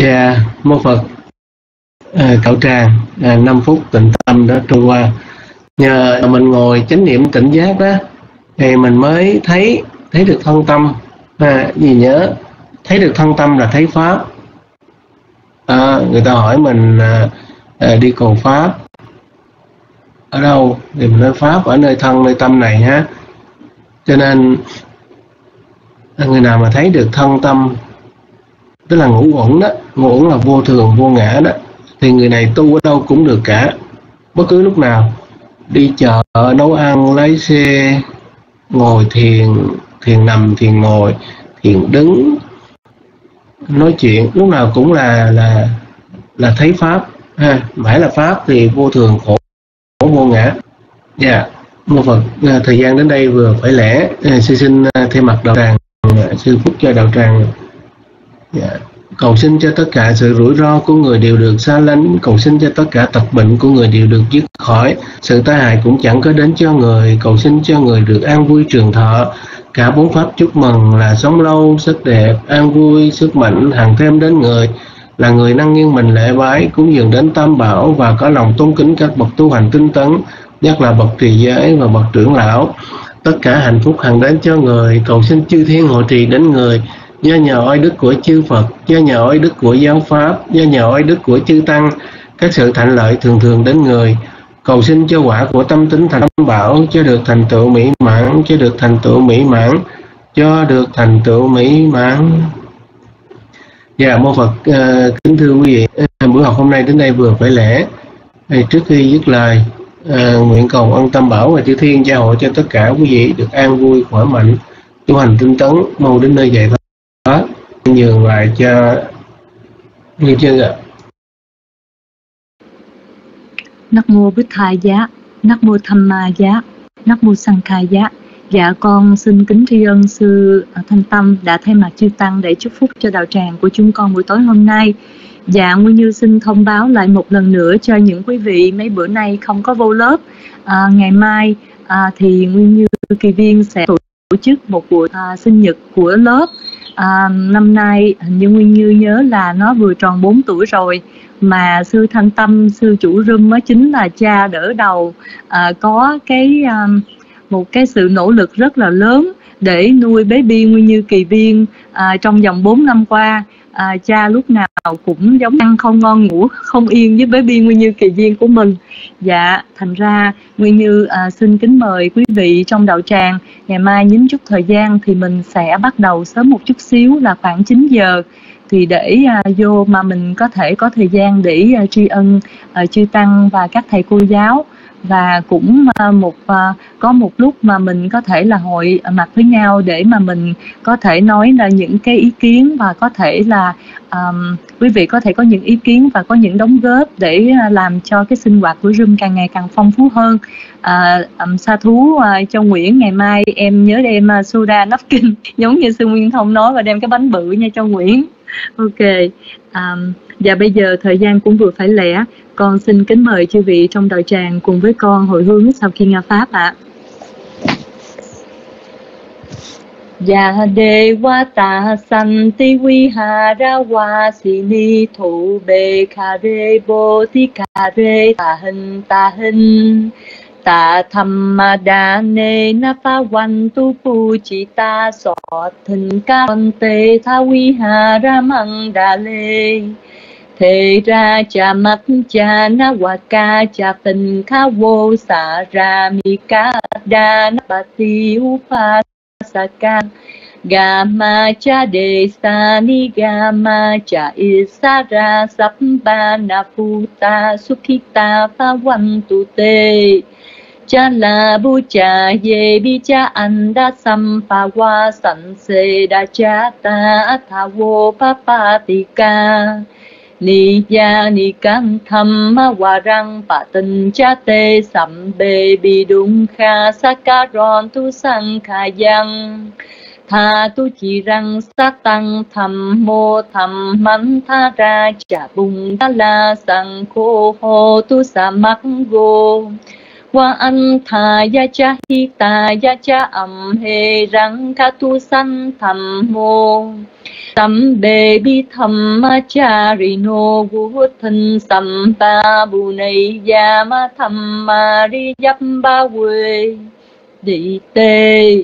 Dạ mô phật. À, cậu tràng à, 5 phút tịnh tâm đó trôi qua. Nhờ mình ngồi chánh niệm tỉnh giác đó thì mình mới thấy thấy được thân tâm. À, gì nhớ thấy được thân tâm là thấy pháp. À, người ta hỏi mình à, à, đi cầu pháp. Ở đâu? Thì mình nói pháp ở nơi thân nơi tâm này ha. Cho nên người nào mà thấy được thân tâm tức là ngũ uẩn đó ngũ uẩn là vô thường, vô ngã đó. Thì người này tu ở đâu cũng được cả. Bất cứ lúc nào, đi chợ, nấu ăn, lái xe, ngồi thiền thiền nằm, thiền ngồi, thiền đứng, nói chuyện. Lúc nào cũng là là là thấy pháp, ha. Mãi là pháp thì vô thường, khổ khổ, vô ngã. Dạ yeah. một phật à, thời gian đến đây vừa phải lẽ. Sư xin à, thay mặt đạo tràng sư phúc cho đạo tràng dạ. cầu xin cho tất cả sự rủi ro của người đều được xa lánh. Cầu xin cho tất cả tật bệnh của người đều được dứt khỏi. Sự tai hại cũng chẳng có đến cho người. Cầu xin cho người được an vui trường thọ. Cả bốn pháp chúc mừng là sống lâu, sức đẹp, an vui, sức mạnh, hàng thêm đến người. Là người năng nghiêng mình lễ bái, cúng dường đến tam bảo và có lòng tôn kính các bậc tu hành tinh tấn, nhất là bậc trì giới và bậc trưởng lão. Tất cả hạnh phúc hằng đến cho người. Cầu xin chư thiên hộ trì đến người do nhờ oai đức của chư Phật do nhờ oai đức của giáo pháp do nhờ oai đức của chư tăng các sự thạnh lợi thường thường đến người cầu xin cho quả của tâm tính thành bảo cho được thành tựu mỹ mãn cho được thành tựu mỹ mãn cho được thành tựu mỹ mãn Dạ, mô Phật uh, kính thưa quý vị, uh, buổi học hôm nay đến đây vừa phải lẽ. Uh, ờ, trước khi dứt lời, uh, nguyện cầu ân tâm bảo và chư thiên gia hộ cho tất cả quý vị được an vui, khỏe mạnh, tu hành tinh tấn, mau đến nơi dạy thoát. Nhường lại cho như chưa ạ. Nắc mô Bích Thai Giá, Nắc mô Tham Ma Giá, Nắc mô Sang Khai Giá. Dạ con xin kính tri ân sư à, Thanh Tâm đã thay mặt chư Tăng để chúc phúc cho đạo tràng của chúng con buổi tối hôm nay. Dạ Nguyên Như xin thông báo lại một lần nữa cho những quý vị mấy bữa nay không có vô lớp. À, ngày mai à, thì Nguyên Như kỳ viên sẽ tổ chức một buổi à, sinh nhật của lớp. À, năm nay hình như Nguyên Như nhớ là nó vừa tròn 4 tuổi rồi mà sư Thanh Tâm, sư chủ rưng mới chính là cha đỡ đầu. À, có cái... À, một cái sự nỗ lực rất là lớn để nuôi bé Bi Nguyên Như Kỳ Viên à, trong vòng 4 năm qua à, cha lúc nào cũng giống ăn không ngon ngủ không yên với bé Bi Nguyên Như Kỳ Viên của mình. Dạ thành ra Nguyên Như à, xin kính mời quý vị trong đạo tràng ngày mai nhín chút thời gian thì mình sẽ bắt đầu sớm một chút xíu là khoảng 9 giờ. Thì để à, vô mà mình có thể có thời gian để à, tri ân à, chư tăng và các thầy cô giáo và cũng à, một à, có một lúc mà mình có thể là hội mặt với nhau để mà mình có thể nói là những cái ý kiến và có thể là um, quý vị có thể có những ý kiến và có những đóng góp để à, làm cho cái sinh hoạt của Zoom càng ngày càng phong phú hơn. À, um, sa thú uh, cho Nguyễn ngày mai em nhớ đem uh, soda napkin giống như sư Nguyên Thông nói và đem cái bánh bự nha cho Nguyễn. Ok um, và bây giờ thời gian cũng vừa phải lẻ con xin kính mời chư vị trong đạo tràng cùng với con hồi hướng sau khi nghe Pháp ạ. Dạ à. Ya ra Santi si ni Thủ Bê Kare kha rê Tà Hình Tà Hình Tà Thamma Đà Nê Na Pha Văn Tu Phu chi Ta Sọ Thình Ca Tê Tha Vihara Măng Đà Lê Thề ra cha mắt cha na wa ca cha tình kha vô sa ra. Mi ca đa na ba ti upa sa ca. Ga ma cha de sa ni ga ma cha isara sap ba na phu ta sukhita pha văn tu te cha la bu cha ye bi cha an da sam wa san se da cha ta tha vô pa pa ti ca ni ya ni can tham ma wa răng pa tình cha tê sầm bê bi đúng kha sa ca ron tu sang kha yang. Tha tu chỉ răng sát tăng thầm mô thầm mắn, tha ra cha bùng ta la sang khô hô tu sa mắc gô wa ya cha hi ta ya cha am he rang ca tu san tham mô. Tam bê bi tham ma cha ri no gu thân sam pa bu nay ya ma tham ma ri yap ba quê. Đi tê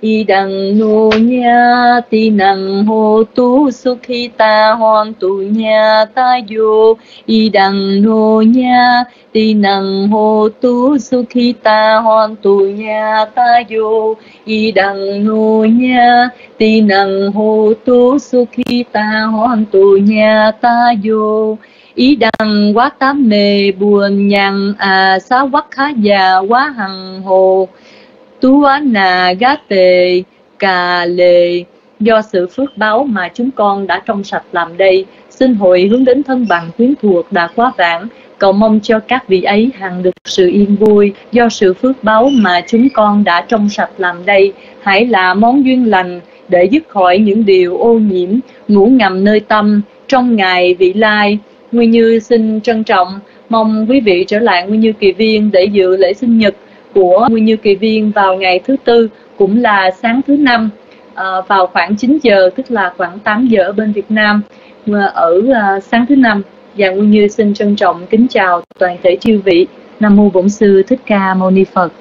y đằng nô nha ti nằng hô tu, su khi ta hoan tu nha ta vô y đằng nô nha ti nằng hô tu, su khi ta hoan tu nha ta vô y đằng nô nha ti nằng hô tu, su khi ta hoan tu nha ta vô ý đằng quá tám mê buồn nhằn à xá quắc khá già, quá hằng hồ tú á nà tề cà do sự phước báo mà chúng con đã trong sạch làm đây, xin hội hướng đến thân bằng quyến thuộc đã quá vãng. Cầu mong cho các vị ấy hằng được sự yên vui. Do sự phước báo mà chúng con đã trong sạch làm đây, hãy là món duyên lành để dứt khỏi những điều ô nhiễm, ngủ ngầm nơi tâm. Trong ngày vị lai, nguyên như xin trân trọng. Mong quý vị trở lại nguyên như kỳ viên để dự lễ sinh nhật của Nguyên Như Kỳ Viên vào ngày thứ tư, cũng là sáng thứ năm ờ, vào khoảng 9 giờ, tức là khoảng 8 giờ ở bên Việt Nam ờ, ở ờ, sáng thứ năm. Và Nguyên Như xin trân trọng kính chào toàn thể chư vị. Nam mô Bổn sư Thích Ca Mâu Ni Phật.